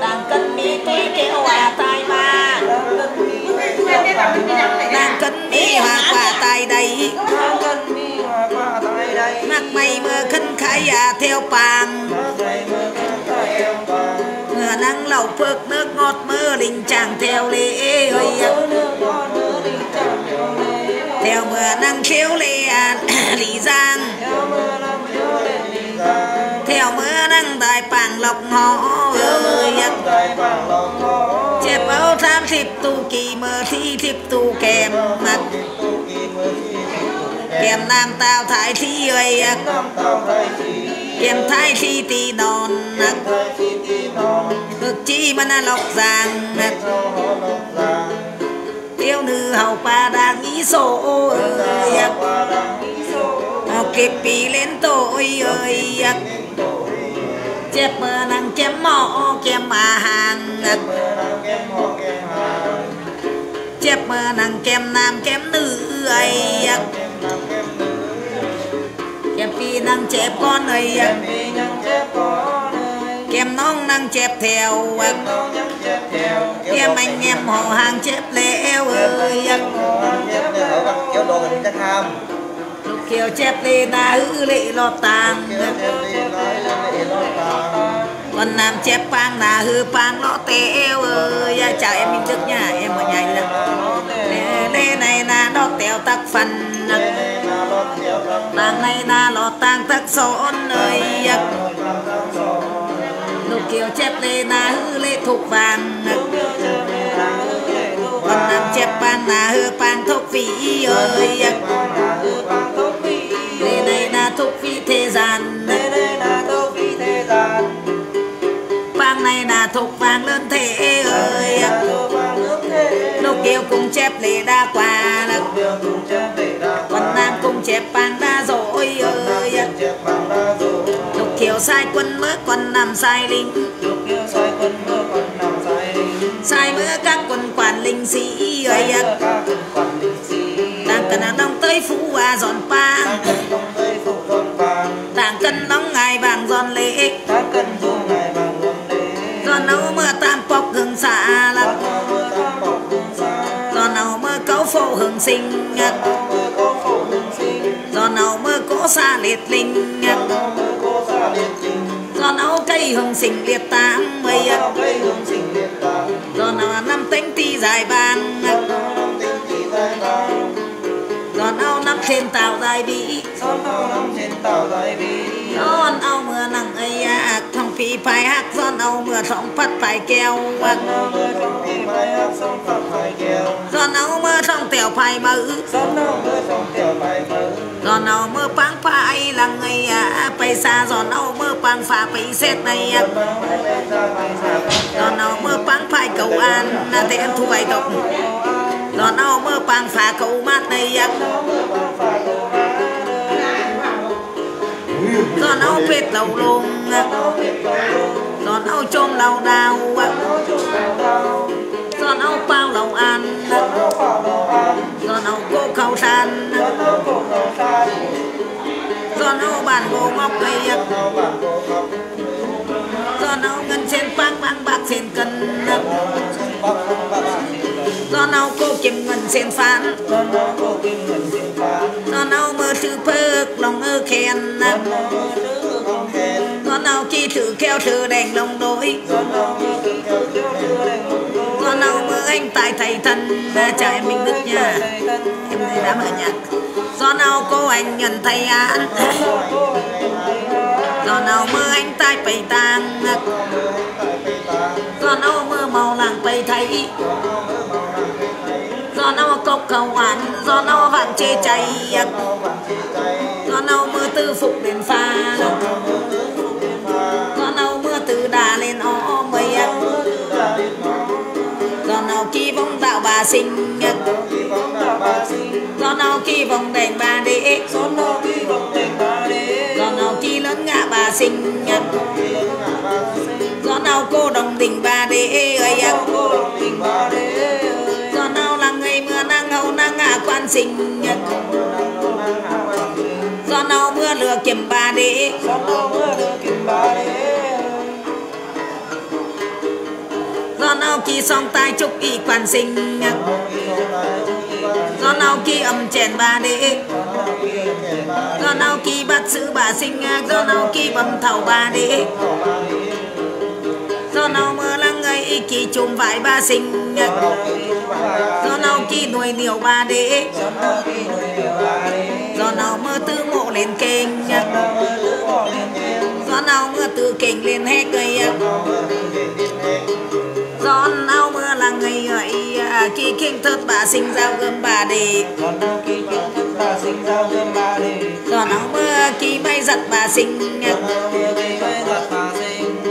Đang cân mi tuy kẹo hòa ta. Mi hoa quả tay đây. Mắc mày mơ khấn khải à theo bàn mưa nắng lẩu phước nước ngọt mơ đình chàng theo lễ ơi theo mưa nắng khiếu lê à, lý giang. Theo mưa nắng đại pàng lộc ngõ ơi thiệp kỳ mơ thi thiếp tu kèm mặt. Kèm nam tao thái thi ơi kèm thái thi tì đòn cực chi mà na lộc giang tiêu nữ hậu pa đang nghĩ sổ ơi học kịp bị lên tội ơi chép mơ năng chém mỏ kèm mà hàng chép nàng kem nam kem nữ ấy. Kem nam kem nữ kem phi nàng chép con ấy. Kem kem nong nàng chép theo. Kem theo kem anh em họ hàng chép lẽo ơi kem họ hàng chép theo kéo đồ gần lúc kiều chép lê na hữ lệ lọt tàng con nam chép pang là hư pang lo tê eo ơi. Dạ, chào em Minh Đức nha, em ở nhà là lê này là nó tèo tắc phần nàng này là lo tang tắc son ơi lúc kiều chép lê na hư lê thục vàng con nam chép pang là hư pang thúc vị ơi lê này là thúc vị thế gian thục vàng lớn thế ơi. Nô kiều cùng chép lệ đa quà, quân nam cùng chép vàng đa rồi ơi. Lục kiều sai quân mới quân nam sai linh sai mưa các quân quản linh sĩ ơi. Đang cần đông tới phú à giòn pa đang cần nóng ngài vàng giòn lễ phụng sinh do nào mơ có xa liệt linh do nào cây hồng sinh liệt tám mây do nào năm tính ti dài bàn do nào năm trên tàu dài bị. Do nào mưa nặng ấy à phi phai hắc giòn nâu mưa thong phát phải keo. Giòn nâu mưa thong tèo phai bự giòn nâu mưa pang phai là người à phải xa. Giòn nâu mưa pang phá phải xét này à. Giòn nâu mưa pang phải cầu an, là thế em thu vậy tục giòn mưa pang phá cầu mát này à giòn nấu phết lầu lùng. Giòn nấu chôm lầu đào giòn nấu bao lầu ăn. Giòn nấu cô khâu san giòn nấu bàn gỗ ngọc cây con nấu cô kim ngân sen phán. Con nào mơ thư phước lòng ơ khen. Con nào chi thử keo thử đèn lòng đôi con nào mơ anh tại thầy thân cha em mình Đức nha em đã mở nhạc do nào cô anh nhận thầy án do nào mơ anh tai bày tàng do nào mơ màu làng bày thấy do nào cốc cầu hoàn, do nào vạn chê cháy do nào mưa tư phục đến pha do nào mưa từ đà lên ó mây do nào kỳ vong đạo bà sinh do nào kỳ vong đèn bà đế. Do nào kỳ lớn ngã bà sinh do nào cô đồng tình bà đế tình bà nào quan sinh do nào mưa lửa kiếm bà đế. Do nào kỳ song tai trúc y quan sinh do nào kỳ âm chèn bà đế. Do nào kỳ bắt giữ bà sinh do nào kỳ bầm thầu bà đế. Do nào ấy kỳ chùm vải bà sinh do nào kỳ nuôi nhiều bà đế. Do nào mưa tư mộ lên kênh do nào mưa từ kênh lên hết cây do nào mưa là người ấy kỳ kinh thất bà sinh giao gươm bà đề do nào mưa kỳ bay giật bà sinh do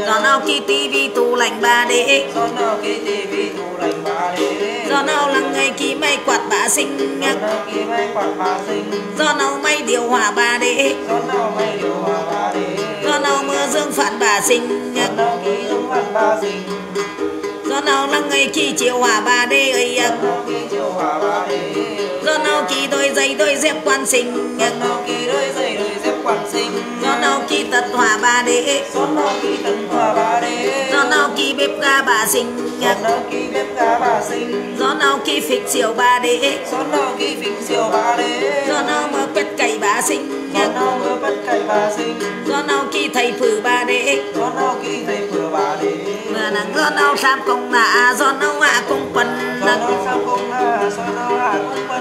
nào kỳ tivi tủ lạnh bà đề do nào là người kỳ may quạt bà sinh do nào may điều hòa bà đề do nào mưa dương phản bà sinh do do nào lăng ấy khi chiều hòa ba đê ấy khi chiều hòa ba đế do nào khi đôi giày đôi dép quan sinh nào kỳ đôi giày đôi dép quan sinh do nào khi tật hòa ba đê son nào kỳ tấn hòa ba đế do nào khi bếp ga bà sinh son nào kỳ bếp cá bà sinh do nào khi phịch chiều ba đê son nào kỳ phình chiều ba đế do nào mơ quét cày bà sinh son nào mưa bất cày bà sinh do nào khi thầy phử ba đê son nào kỳ thầy nắng do nào sam công nạ do nào hạ công quần hạ công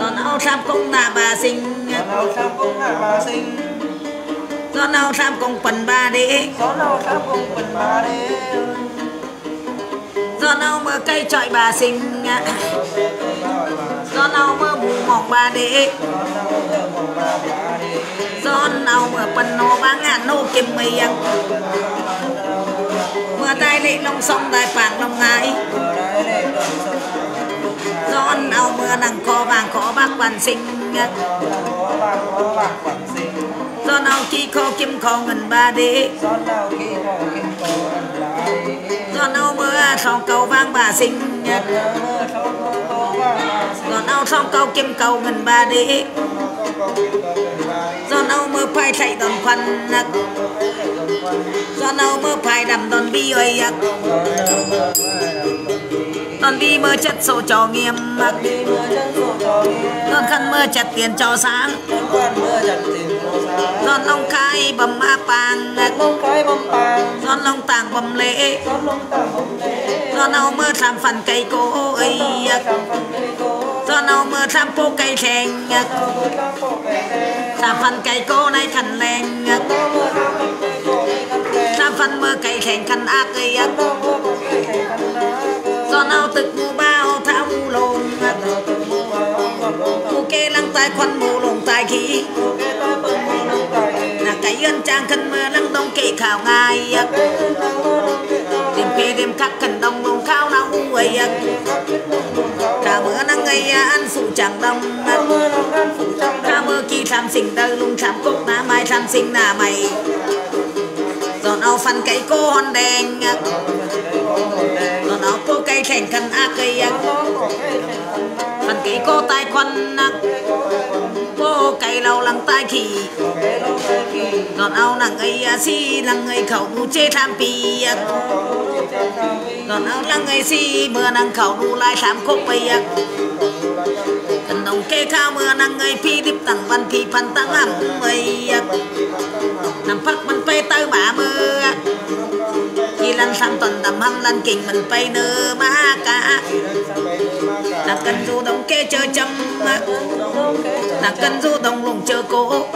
do nào sam công nạ bà sinh. Son nào sam công na bà sinh. Do nào sam công quần ba đế do nào mơ cây trọi bà sinh. Do mơ mù nào mưa mỏng ba bà đế do nào mơ phần nô ba ngàn nô kim mây mưa tay lệ long sông tay phản long ngãi giòn đây mưa nắng khó vàng, có bác quản sinh. Giòn nào khi khó kim khó ngân ba đế. Giòn nào mưa sông cầu vang bà sinh. Giòn nào sông cầu kim cầu ngân ba đế son nào không phai chạy đòn khoăn nặc do nào mơ phai đầm đòn bi ơi son làm quân đi mưa chất sổ trò nghiêm cho nghe đòn khăn mưa chặt tiền cho sáng. Đòn long khai bầm ma pàng đòn long tàng bầm lễ do nào mưa tham phần cây cố ấy do nào mưa tham phố cây thế tham phần cây cố này khăn mưa trăm phần mưa cây khen khăn ác ấy do nào tực mù bao thao mù lồn. Mù kê lăng tai, khoăn mù lồn tai khí cây ta là cái ân trang khăn mưa lăng đông kê khảo ngài. Cây thân nào đêm khuya đêm khắc khẩn đông lồn khao nào u ấy cả mưa năng ấy ăn sụ chẳng đông. Mưa lông ăn cả mưa kỳ tham sinh đời lùng tham cốc na mai tham sinh na mày. Giòn ao phân cây cô hòn đèn. Giòn ao cây khen khăn ác ấy phân cây à. cô tai khoăn à. cô cây lâu lăng tai khỉ. Còn ao nặng ấy à, si lăng ấy khẩu nu chê tham pi còn ao lăng ấy si mưa nàng khẩu nu lai tham khúc bây cần đồng kê khao mưa nàng ấy phi tiếp tặng văn phi phân tăng hầm ấy nằm phát mình phê tơ bả mưa lan lăn sang toàn tầm hăng lăn kình mình bay nơ má cả là cần du đồng kê chơi châm là cần du đồng lùng chờ cổ.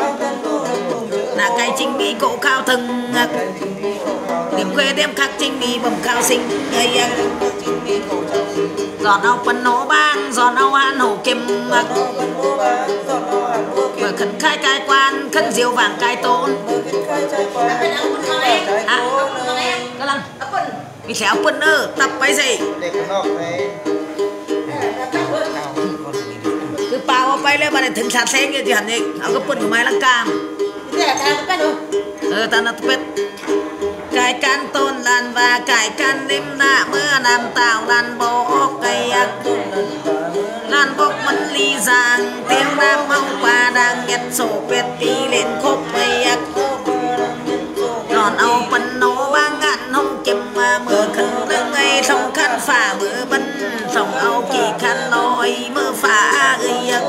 Là cái chính bị cổ cao thân điểm quê đem khắc chính bị bầm cao sinh ấy giòn ao quân nổ bang giòn ao an hổ kim vừa khẩn khai cai quan khẩn diệu vàng cai tôn. À cái lăng bị khéo quân ơ tập cái gì để con nọc này cứ baoไปเลยมาได้ถึงชาเซ้งอยู่ที่หันนี่เอาก็ปุ่นกับไม้ลังกาม Để ta cái đồ เออตอนนั้นเป็ดไก่กันต้นลันว่าไก่กันริมหน้าเมื่อนำเต่าลันโบกไก่ยักลันบกมันลีสางเตียงน้ำเมาป่าดังยัดโซเป็ดตีเล่นคบไปยักนอนเอาปันโน ông chùm mưa khăn nâng ngay sông khăn phà mưa bánh sông ao chỉ khăn lôi mưa phà gây dân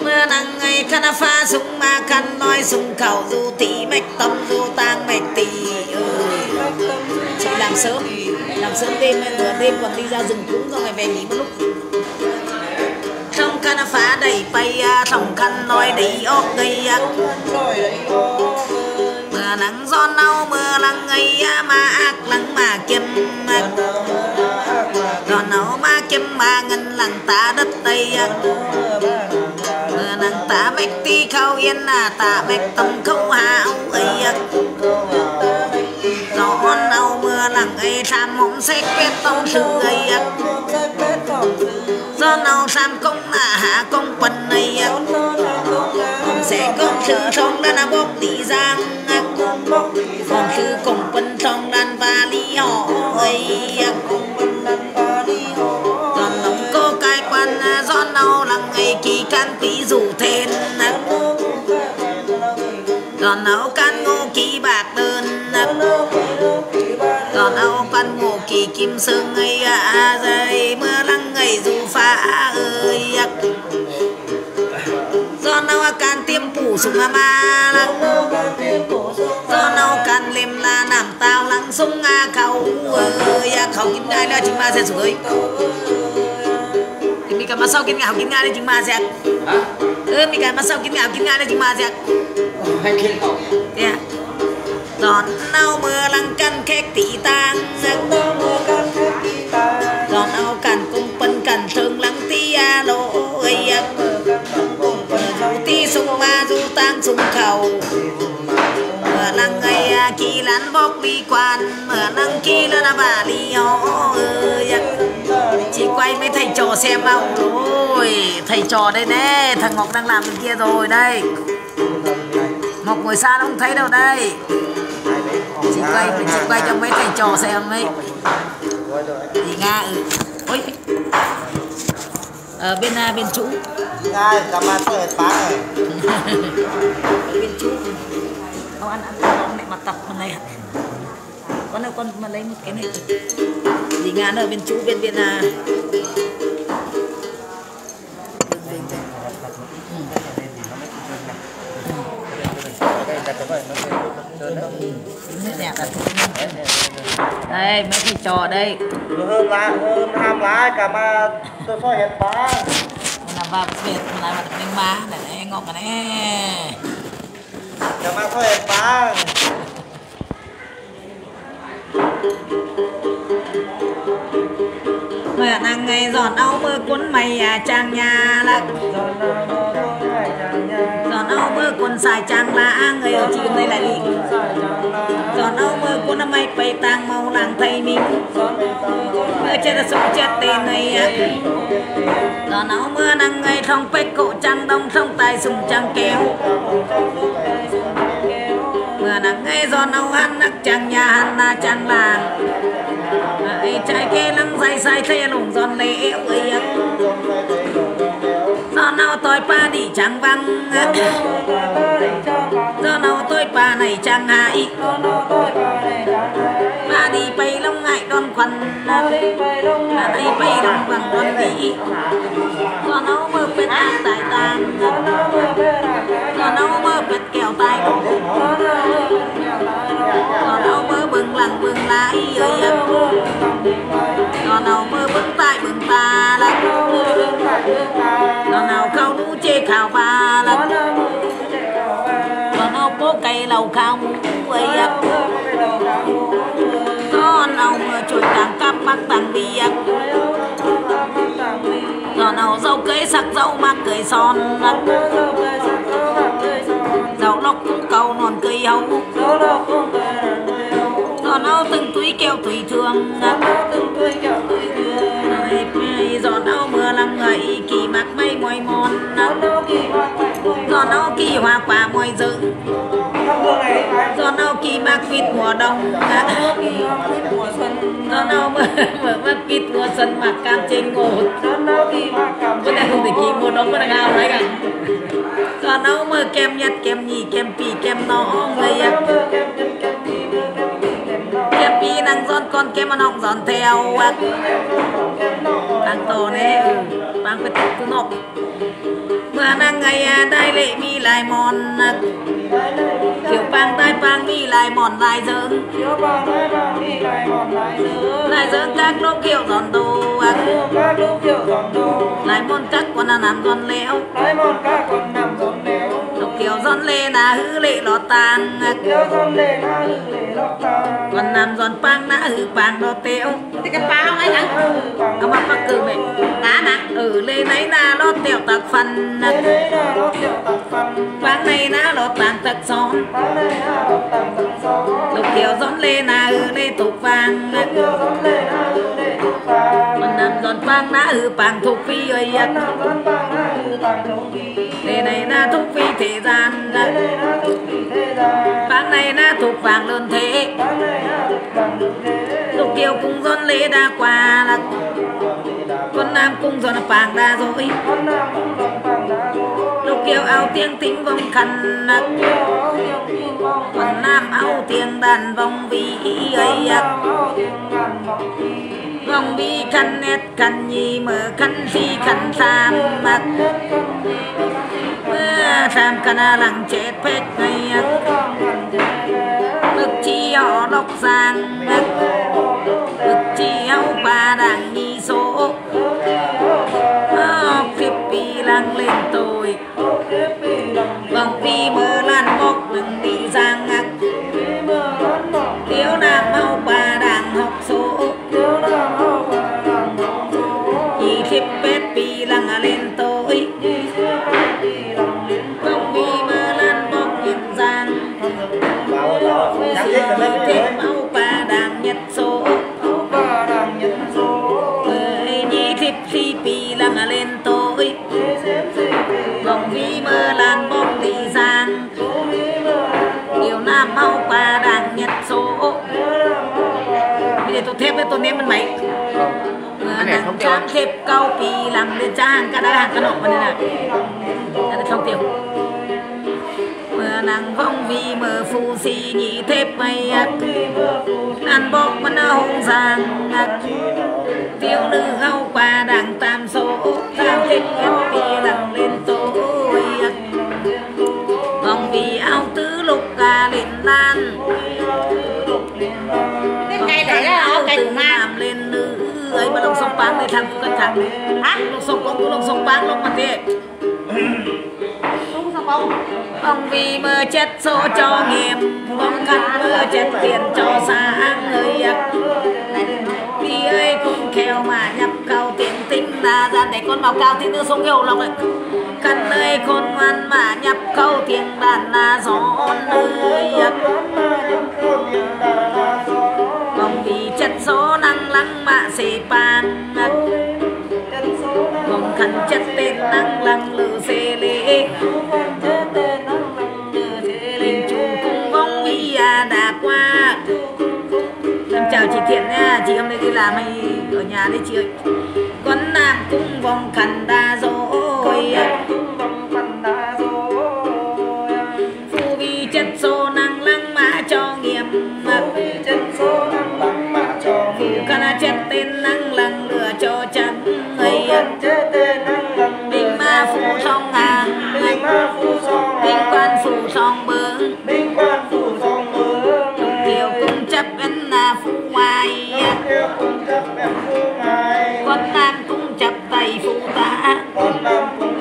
mưa nắng ngay khăn pha sung ma khăn nói sung khẩu du tỷ mạch tâm du tang mạch tỷ chị làm sớm làm sớm đêm nửa đêm còn đi ra rừng cúng rồi ngày về nghỉ một lúc. Trong khăn phá đầy bay trong khăn nói đầy ốc gây ác nắng gió nâu mưa lăng ấy mà ác lăng mà kiếm à. gió nâu mà kiếm mà ngân lăng ta đất tây mưa nắng ta mách ti khâu yên à ta mách tâm khâu hào ấy à. gió nâu mưa lăng ấy, tham mộng xét biết tông sư ấy à. gió nâu công là hạ công quần này cùng sẽ công sự trong đàn là bốc tỷ giang à. còn sư cùng quân trong đàn và lý họ ấy ấy giòn nóng cô cai quan à, giòn nâu lăng ấy kỳ can tí rủ thêm giòn à. nấu can ngô kỳ bạc đơn à. giòn nấu can ngô kỳ kim sương ấy à dây mưa dù phá ơi do nào can tiêm phủ sung ma ma lăng do nào can lem la nằm tao lăng sung a à, khẩu ơi à khẩu kim ngai đó chúng ma sẽ sủi thì mi cả mà sau kim ngạo kim ngai là chúng ma sẽ ừ mi cả mà sau kim ngạo kim ngai là chúng ma sẽ hay khen hậu yeah giòn nấu mưa lăng căn khét tỷ tang giòn tan du tang khẩu. Mở lăng ngày à, kỳ lán bóc bi quan. Mở lăng kỳ là bà li ó chị quay mấy thầy trò xem ông rồi thầy trò đây nè thằng ngọc đang làm bên kia rồi đây. Ngọc ngồi xa nó không thấy đâu đây. Chị quay chị quay cho mấy thầy trò xem ấy. Chị nga ừ. Ôi. Ở bên à, bên chủ Ngay, cảm ơn tôi phá rồi ở bên chú ông ăn ăn ông mẹ mà tập con này con nào con mà lấy một cái này gì ngán ở bên chú bên bên à đây mấy thầy trò đây. Hơn lá, hơn ham lá, cả mà tôi soi hết bán mình làm vào biệt mình làm mặt ninh má này này ngon cái này Cả mà cho hết bán nàng ngày giòn áo mơ cuốn mày à chàng nhà là giòn áo mơ cuốn xài chàng là người ở chữ đây là đi giòn áo mơ cuốn mày bay tang màu làng thầy mình. Mơ chết là sụp chết tên này à. Giòn áo mơ nàng ngày thông bách cổ trăng đông thông tài sùng trăng kéo vừa nắng ngày giòn áo ăn nắc trăng nhà hắn na trăng làng ấy trái kê lăng dày sai thế lùng giòn lệ éo ấy do nào tôi pa đi chẳng văng do nào tôi pa này chẳng hại pa này chẳng hại นาไปนไปไลงบังรถดีก่อนเอาเมื่อเป็นทางสายตาก่อนเอาเมื่อเป็นแก้วตายก่อนเอาเมื่อเบิ่งหลังเบิ่งลายเยอะแยะก่อนเอาเมื่อเบิ่งใต้เบิ่งตาละก่อนเอาเข้าดูเจ้าข่าวปลาละก่อนเอาโป๊ะไก่เหล่าข้าวมู tàng cắp bắt tàng bia à. do nào dâu cưới sắc dâu mắc cười son à. dâu lóc cũng cầu non cười hấu. Do nào từng túi keo tùy thương à. giòn áo mưa lắm người kỳ mặc mây môi mòn giòn áo kỳ hoa quả môi dựng do nào kỳ mặc vịt mùa đông. Giòn áo mưa mà mặc vịt mùa xuân mà cam trên ngô do nào kỳ ngột bữa nay không thể kỳ mùa đông mà đang ao đấy cả do nào mà kem nhật, kem nhì, kem pì, kem nó người kem pì đang giòn, con kem ăn học giòn theo đang tổ nè đang phải tập tu nộp mưa năng ngày đây lệ mi lại mòn kiểu bang tai bang mi lại mòn lại dớn lại dớn các lúc kiểu giòn đồ lại mòn các con ăn ăn giòn léo lúc kiểu giòn lê là hư lệ lọ tàn còn nằm giòn bang đã hư bang đo téo thì cái bao ấy hả? Có mà mắc cử mẹ cá nè. Ừ lê nấy na lo tèo tạc phần bang này na lo tàn tạc son lúc kiểu giòn. Lê na hư lê tục vàng. Còn nằm giòn bang đã hư bang thuộc phi ơi lê này na thuộc phi thế gian bang này na thuộc vàng lớn thế. Lục kiều cung dọn lễ đa quà, là con nam cung dọn vàng đa rồi. Lục kiều áo tiếng tính vòng khăn là con nam áo tiếng đàn vòng vi, ấy vòng vi khăn nét khăn nhì mở khăn si khăn sam mặt tham cana lặng chết phết ngay ạ chi họ đọc giang ức chi áo ba đảng nghi số. Ờ, Kiếp tiếp bị lăng lên tôi. Vòng vi mơ lan bốc đừng đi giang ngắc Tiếu nam áo ba đảng học số. Nhị thiếp bếp bị lăng lên tôi thêm với tôi ném bên Cái này không trang thép cao pì làm cái đó hàng này nè cái này không tiêu nắng vong vì mờ phù xì nhị thép mày ăn bốc mà nó hung giang tiêu nữ hâu qua đảng tam số tam thép pì làm lên tối vòng vì áo tứ lục gà lên lan cái đấy là của ma nam lên nữ ấy mà lông sông báng để thằng cân thằng á lông sông bóng lông sông báng lông mặt thế. Ông vì mơ chết số cho nghiêm bóng khăn mơ chết tiền cho sáng người ạ. Vì ơi cũng khéo mà nhập cao tiền tính là ra để con vào cao thì nữa sống kêu lòng ấy khăn ơi con ngoan mà nhập câu tiền đàn là gió ơi số năng lăng mạ xề pan vòng khăn chất tên năng lăng lự xê lê. Linh chủ cùng vong vi à đã qua. Em chào chị thiện nha, chị hôm nay đi làm hay ở nhà đấy chị ơi. Con nam cũng vòng khăn đa.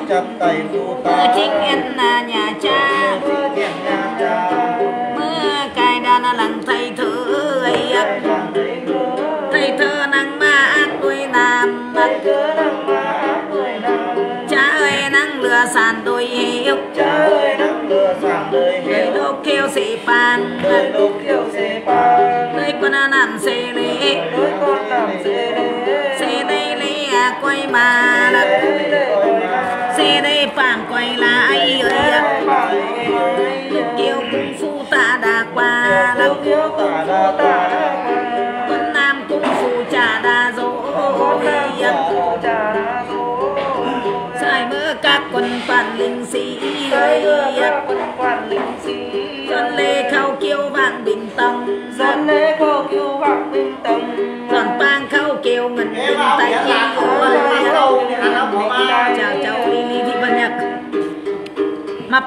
Chặt tay Mưa ta. Chính ấn là nhà cha. Mưa cài đàn là lặng thầy thử ấy Thầy thơ năng ma ác đuôi nam Cha ơi năng lừa sàn đôi hiệu cha ơi nắng lửa sàn Người hiểu đô kêu sĩ bàn đời xe đây phản quay lại ơi Lúc kêu cung phu ta đã qua là cung phu ta Quân nam cung phu trà đà dỗ. Sai mơ các quân phản linh sĩ ơi Dân lê khao kêu vạn bình tông Dân lê khao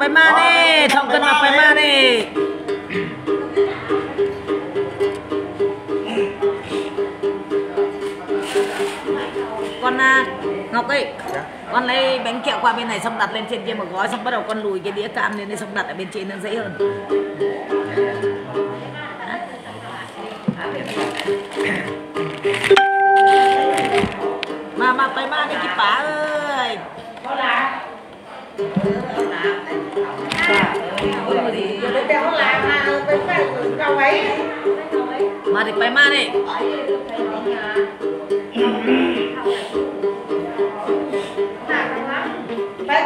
Mà phải ma đi, thông cân mà phải ma đi. Con à, Ngọc ơi Con lấy bánh kẹo qua bên này xong đặt lên trên kia một gói Xong bắt đầu con lùi cái đĩa cam lên xong đặt ở bên trên nó dễ hơn Béo cái ấy Mà thì phải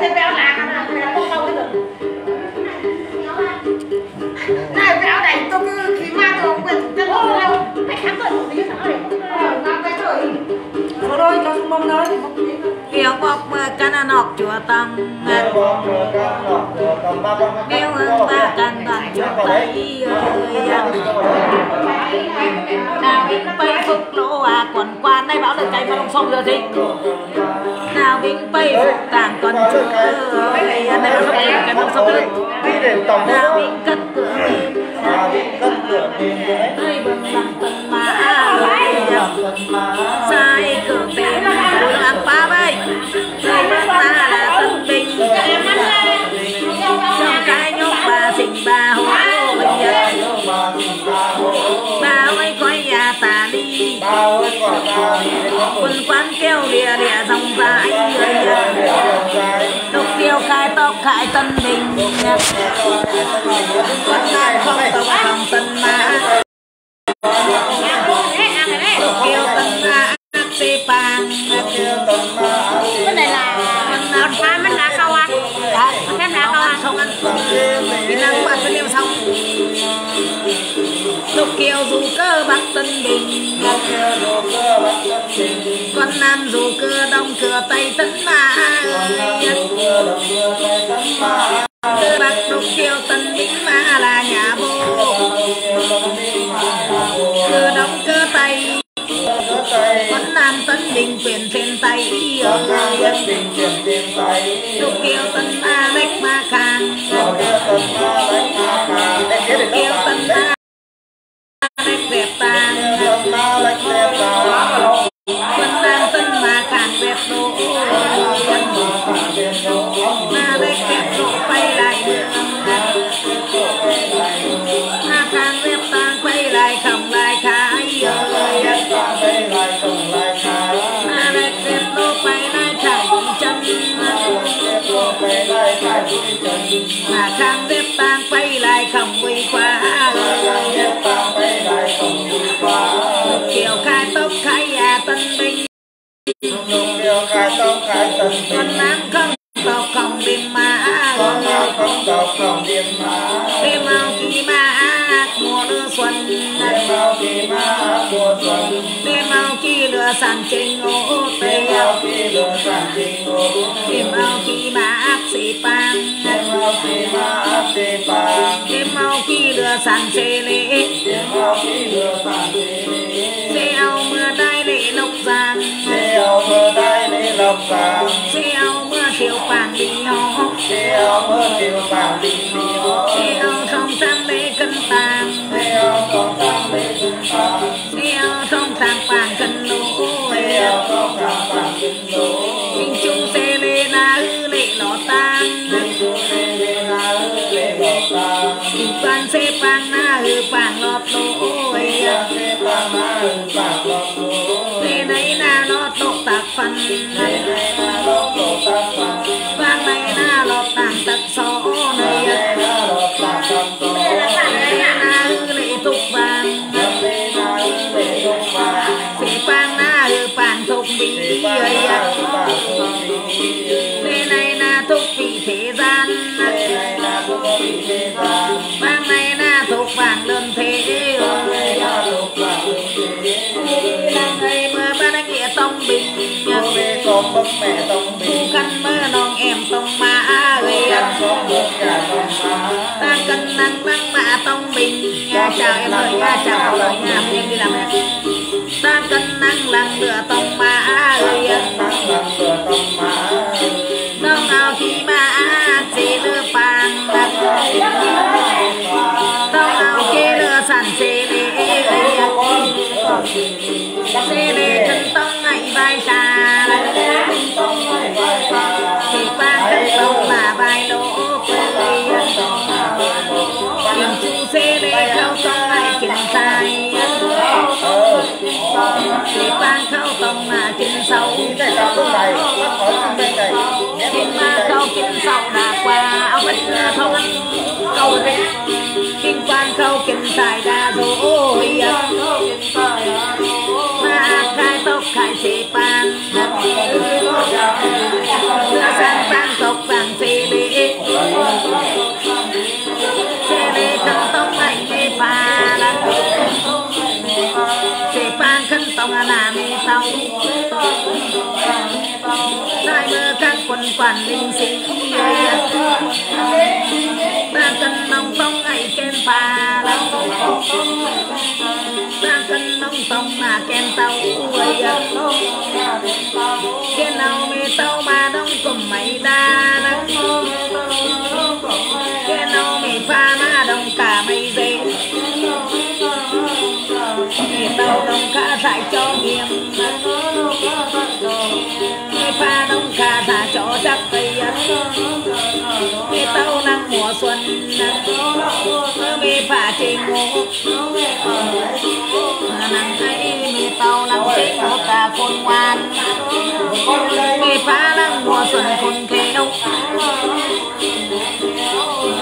thế béo làm mà béo có câu ấy được Này béo này tôi cứ khí ma tôi không Tôi không Phải khám tôi một tí sao để ơi cho xuống bông nói Kiều bọc mưa căn nọc chùa tông Đeo bom vừa cam nọ vừa cầm ba con Biêu hương ba căn ơi Nào vinh bay phúc lỗ à quần quan đây bảo được cái mà lòng sông rồi thì Nào vinh bay phúc tàng còn chùa ơi Này bảo được cái mà lòng sông rồi Đi để tổng Nào đó cất cửa À đi cất cửa tìm đấy Ơi bừng bằng tần mà quân quán kêu lìa lìa dòng dài đục tiêu khai tóc khai tân bình quân nam không tổng phòng tân mã đục tiêu tân mã tê pang cái này là mình tham ăn lá đã ăn tham lá đã ăn à? không ăn. Kỹ năng bạn phải liêu xong kiều dù cơ bắc tân bình. Con nam dù cơ đông cửa tây tấn ma Cơ bắc đục kiều tân binh ma là nhà vô Cơ đông cơ tây. Con nam tân bình quyền trên tay đục kiều tân ma bách ma khang. ទេវតាយកមកលេចទេវតាមិនតាមសិនមកខាងទេវតា con nam không tộc không đêm mà đêm mau kỳ mà mùa lửa xuân đêm mau kỳ lửa sàn trên ngô tây đêm mau kỳ mà áp sĩ pang đêm mau kỳ lửa sàn xê lễ xê xê ao mưa pàng đi ho xê ao trong trăm lễ cân tàng. Xê ao trong tàng. Pàng cân lỗ hình Thu khăn mơ non em tông ma ơi Ta cần năng năng mạ tông bình Chào em ơi, ba chào lời nhà em đi làm Ta cần năng lăng lửa tông ma ơi Đông phê bê xê lê khâu tông ngày kinh sai. Thì pàng khâu mà kinh sâu. Kinh ma khâu kinh sâu đã qua Ông ít thông. Anh câu đi Kinh quan khâu kinh sai đã rồi เศร้าได้เมื่อทักคนฝันลิงสิมากันน้องต้องไอเกมปลาแล้ว thả cho chắc cây mê tàu năng mùa xuân mê phả chê ngô năng ấy mê tao năng chê ngô ta khôn ngoan mê pha năng mùa xuân khôn khéo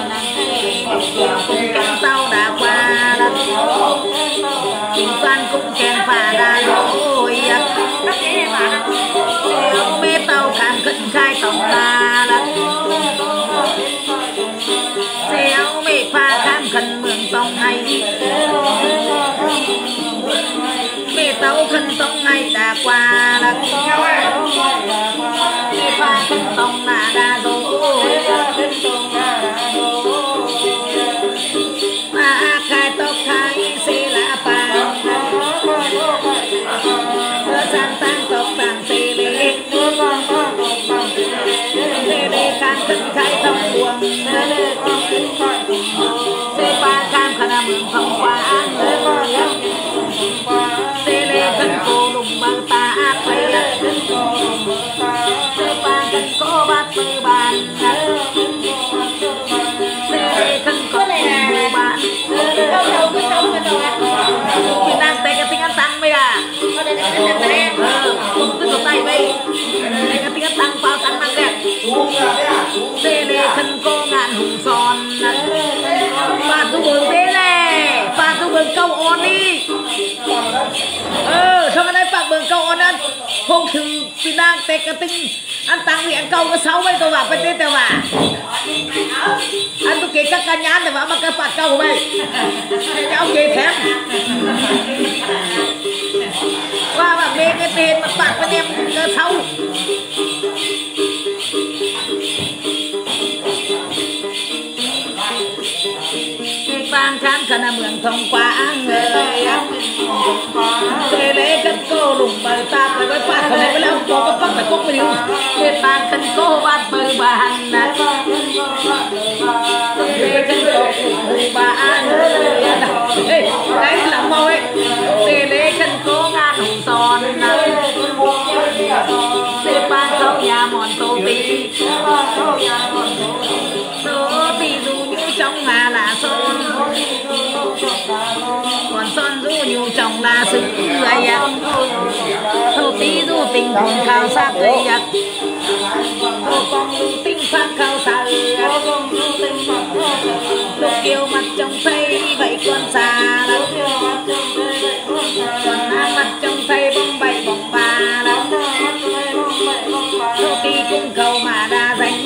năng cùng cánh tao đã qua đất Kim quan cũng kèn phà đà lộ khẩn mượn tổng hay Mê tàu khẩn tổng hay đã qua đất Mê pha khẩn tổng là đà rồi Mà khai tóc khai xê là pa Hứa sang tăng tóc tăng xê lê Xê lê can khẩn khai can thân cô lùng bằng ta, Xê lê thân cô lùng bằng ta ác phê thân cô bát tư bàn Xê lê thân cô lùng bàn Câu đầu cứ sống Việt Nam cái tiếng ăn tăng bây à không cứ tay bây Đây cái tiếng ăn tăng tăng năng đẹp Tê lê thân cô ngàn hùng son เก้าออนนี่เออทำไมได้ปากเบิงเก้าออนนั้นพงถึงปีนางเตกกระตึงอันตังเหรียญเก่ากระเซาไว้ตัวว่าไปเต้แต่ว่าอันตุเกจักกันยานแต่ว่ามันกระปัดเก่าไปจะเอาเกแถม thông qua người Thế bé cân cô lùng bờ ta phải với phát khả năng với ông cô có phát phải cốc mình Thế vang cân cô bát bờ bà hằng nè Thế lễ cân cô lùng bà người đấy là màu ấy Thế bé cân cô ngàn hùng son Thế vang câu nhà mòn tô tí nhiều chồng rồi sự thô tí du tình cùng khao xa rồi ạ thô du tình phát khao xa lúc yêu mặt trong thấy vậy con xa còn mặt trong thấy bông bay bông ba thô tí cũng cầu mà đa danh.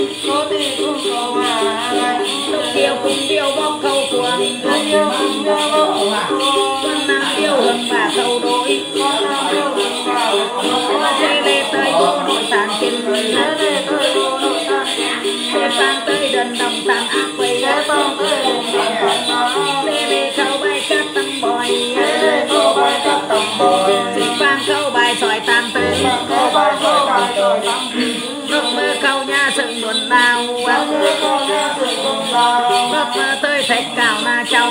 Lúc yêu cùng yêu bóc khâu cuồng hơn bà khâu đôi Thế lê tới cô nội tàn trên người Thế phan tới đần đồng tàn ác quay Thế lê khâu bay cát tăng bòi Thế phan khâu bài sỏi tàn tới mơ khâu nha sừng luận đào Nước mơ tới thạch cào na cháu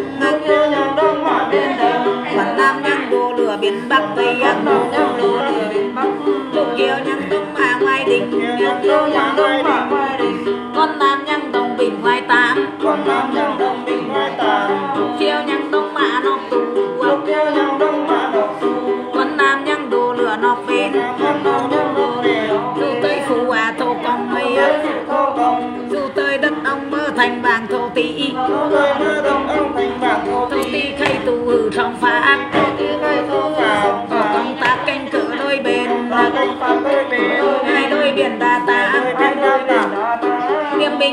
biển bắc tây ác nó ngang lô lửa biển bắc. Lục kiều nhân tông hạ ngoài đình nhăn kiều nhăn tông hạ ngoài đình con nam nhân đồng bình ngoài tám con nam nhân đồng bình ngoài tám lục kiều nhân tông mã nọc tù lục kiều nhân tông mã nọc tù con nam nhân đồ lửa nọc về dù tới phú hòa thổ công mây dù tới đất ông mơ thành vàng thổ tỷ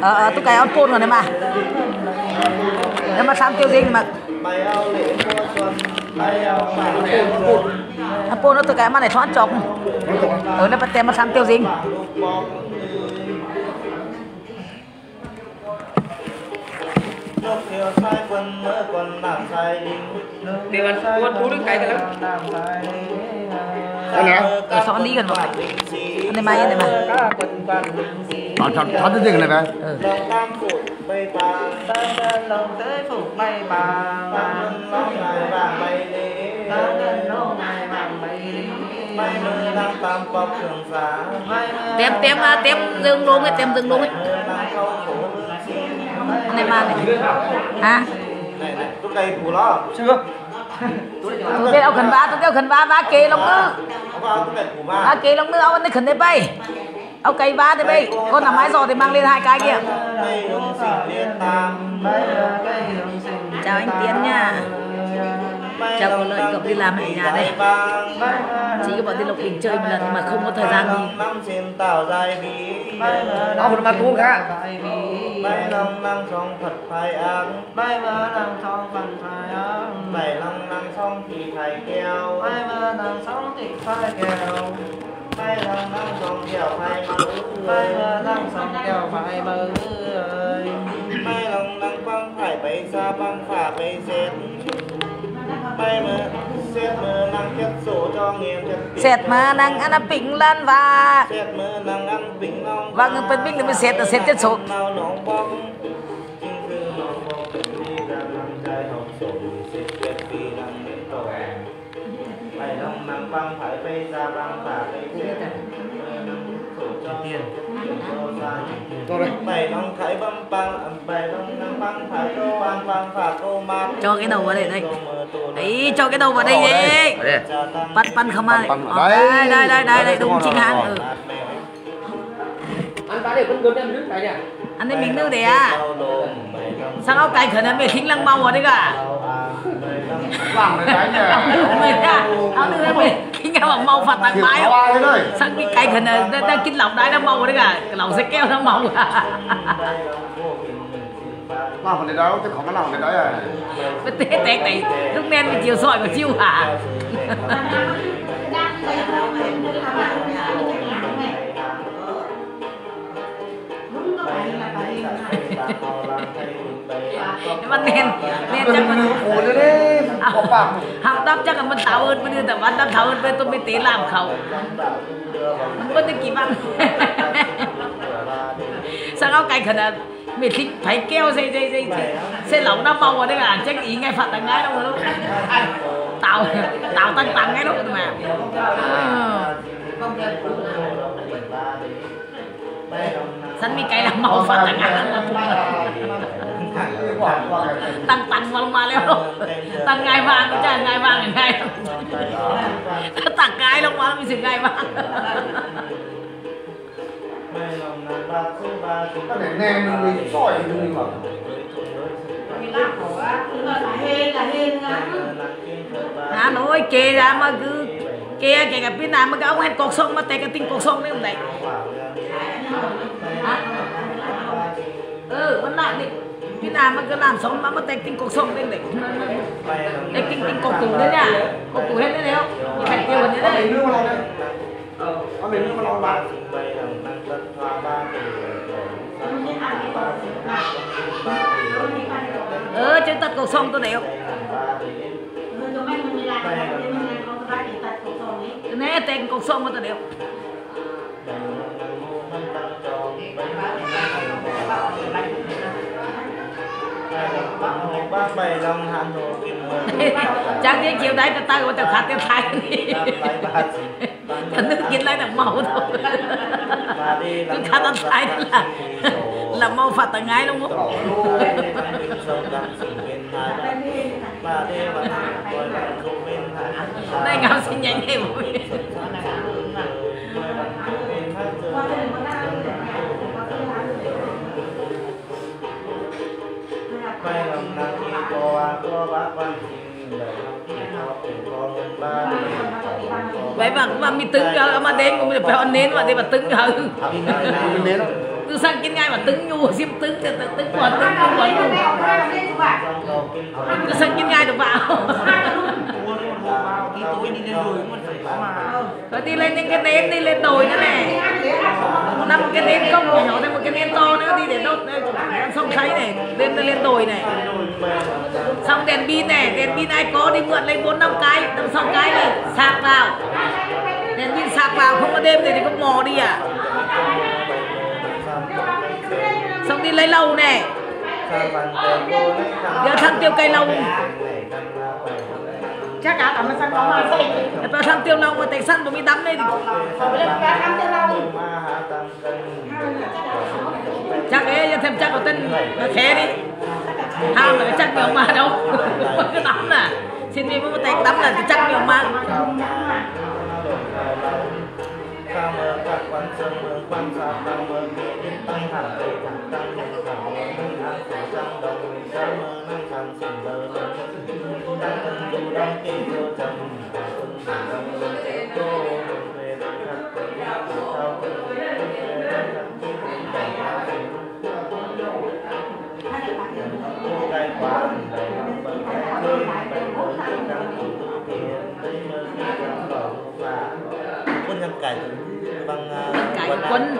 ờ ờ tôi cài áo côn đấy mà nếu mà sang tiêu riêng mà mà áo côn nó từ cái mà này, thoát chọc ở đây bắt tem mà sang tiêu riêng. Thì mình quân thú đức cái thì lắm. Anh nào? Ở sau đi gần rồi. Anh này mai, anh này mai. Thật thật thật cái gì này mơ tem tem à, tem dương luôn ấy tem dương luôn ấy này mai này. Hả Này này, phủ lo. Chưa tôi biết ông khẩn ba tôi kêu khẩn ba ba kê lòng phủ ba ba kê lòng ngư ông anh khẩn đấy bay. Ông cây ba thì bay. Con làm mái giò thì mang lên hai cái kia chào anh tiến nha Chào cô Lợi, cậu đi làm ở nhà đây. chỉ có bọn đi lộc đình chơi một lần mà không có thời gian đi bí Đó một mà thú cả. bay long năng song phật phai áng bay mơ năng song phật phai áng bay long năng song thì thầy keo bay mơ năng song thì phai keo bay long năng song keo phai mơ bay mơ năng song keo phai mơ bay long năng băng phải bay xa băng phả bay xét bay mơ xét sổ cho. Xét mà năng ăn bình lan và xét mơ năng bình long bên thì mới xét là xét chất sốt sổ xét kết phải băng phải bay ra băng bay tiền cho cái đầu vào đây đây ấy cho cái đầu vào đây đi bắt bắt không ai Bắn Ờ, đây. đây đây đây đúng chính hãng ừ. Anh bán để con gớm em nước cái nè. Anh ấy mình nữa để à? sao áo cày khởi là mình khinh lăng mau vào đấy cả? Làm cái cái nhỉ? mình à áo nữa mình khinh cái bằng mau phạt tặng này? sao cái cày khởi là đang kinh lòng đái nó mau vào đấy cả? Lòng sẽ keo nó mau Làm phần đấy đó, chứ không có làm cái đấy à. cái té té này lúc nên bị chiều sỏi của chiêu hả มันเนียนเนียนจังมันหูเลยบอกปากหางตับจังมันเตาเอิญมันเดือแต่วันตับเตาเอิญไปต้องไปตีลามเขามันเป็นกี่บ้างสังเอาไก่ขนาดไม่ทิ้งไผ่แก้วใส่ใส่ใส่ใส่เหล่าน้ำเมาอะไรกันอ่าแจ้งอีไงฝัดตังไงแล้วลูกเต่าเต่าตังตังไงลูกทำไม sẵn mi cây là màu phạt tặng tăng tăng vào mà leo tăng ngay vàng cũng chả ngay vàng ngay tăng ngay lông mà mình sự ngay vàng Cái này nghe mình đi sỏi thì mình bảo. Hà Nội kê ra mà cứ kê kê cả bên nào mà cái ông hết cột sông mà tay cái tinh cột sông đấy không đấy? Ừ vẫn lại đi. Bên nào mà cứ làm sống mà mà tay tinh cột sông đấy. Đấy tay tinh tinh cột tủ đấy nha cột tủ hết đấy đấy không? Cái cảnh tiêu như mình đấy. Có mình nước mà lòng bạc. ừ chứ tật cột sông tôi đều nè cột sông mà tôi đều bảy lòng hàn hồ kim chắc đi chiều đấy ta gọi tao khát tiêu thay thằng nước kín lấy thằng mẫu thôi. Cứ khát tao thay là là mau phạt tao ngay luôn không? Đây ngắm xin nhanh em cũng vậy mà mà mình tưng giờ mà đến cũng phải ăn nến mà đi mà tưng giờ từ sang kinh ngay mà tưng nhu xiêm tưng thì tưng còn tưng còn từ sang kinh ngay được vào rồi đi lên những cái nến đi lên đồi nữa này. Năm cái nến công của nhỏ thêm một cái nến to nữa đi để đốt sông sấy này lên lên đồi này. Xong đèn pin này đèn pin ai có đi mượn lấy bốn năm cái năm sáu cái này sạc vào. Đèn pin sạc vào không có đêm thì thì có mò đi à. Xong đi lấy lâu này. Giờ thằng tiêu cây lâu chắc cả tầm nó sang có mà xây Bây thằng tiêu lâu mà tay săn mà bị đắm đây thì rồi lên. Cái ăn tới lâu chắc ấy thêm chắc có tên nó khé đi. Ham là chắc nhiều mà đâu. Cái tắm là. Xin đi một tay tắm là chắc nhiều mà. Mơ các quan sơn mơ quan mơ đến tăng hẳn thẳng tăng nâng đồng mình mơ lơ đầy mơ quân nhân cải bằng cái quân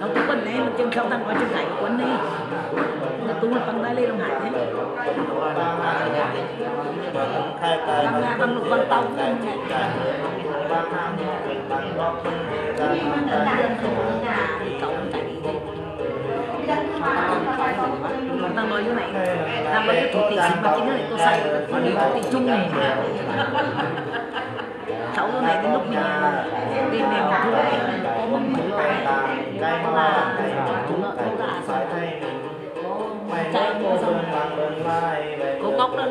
nó quân này mình chân không tăng có chân cái quân đi tu là bằng tay lên đồng hải thế bằng nga bằng lục bằng tàu cậu chạy đi nói như này ta nói cái thủ tịch xin mà chính là tôi sai tôi đi thủ tịch chung này. Cháu lúc này đến lúc mình đi này mình thu lại có mong mình lo cái là cô ngốc nó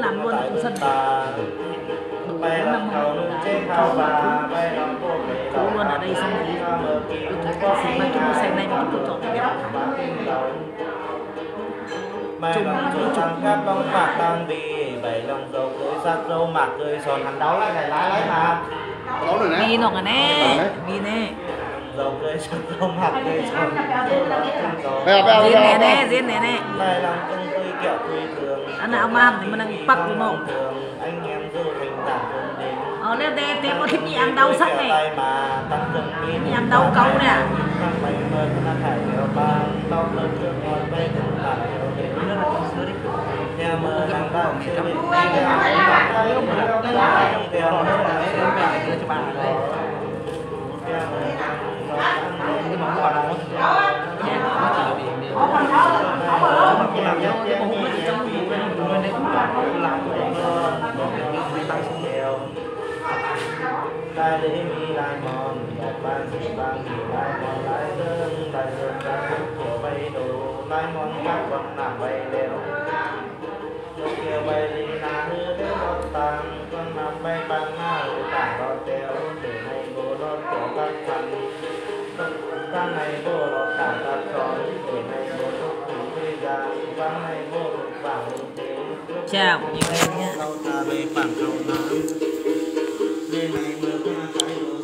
cầu nung trên thao bà bay làm cô luôn ở đây xong rồi. Tôi thấy cái gì mà chúng tôi này mà chúng tôi chọn cái Mai lòng chú thằng các bóng bạc đang đi Bảy lòng dầu cưới sát dâu mạc cười sòn hắn đau lại này lái lái mà nè. mi nó nè mi nè dầu cưới sát dâu mạc cười sòn nè nè. riêng nè nè Thường. Anh nào mà thì mình đang bắt đúng không? ờ nếu đây thì có thích gì ăn đau sắc này? Đi ăn đâu câu nè. Điều ba Đau lớn chưa ngon bay cũng tả điều đến Đại lễ mi mòn, đại ban sĩ ban thì lại mòn lại đơn, đại đơn đại kiểu bay đồ, lại mòn các con nằm bay leo. Lúc kia bay đi na hư đến lót tàng, con nằm bay bằng na hư tàng lót teo, để này vô lót kiểu các thằng. Vang này vô lót tàng các tròn, để này vô lúc thủ thuê ra, vang này vô lúc vàng lúc tế. chào nhiều em nhé Lâu ta về phản cầu nám, lên này mưa qua cái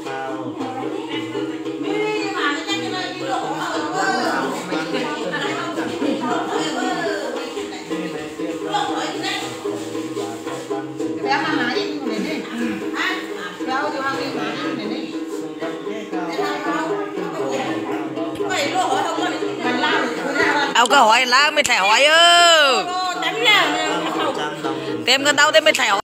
ao câu hỏi lá mới thẻ hỏi đồng tem con đau tem mới thẻ hỏi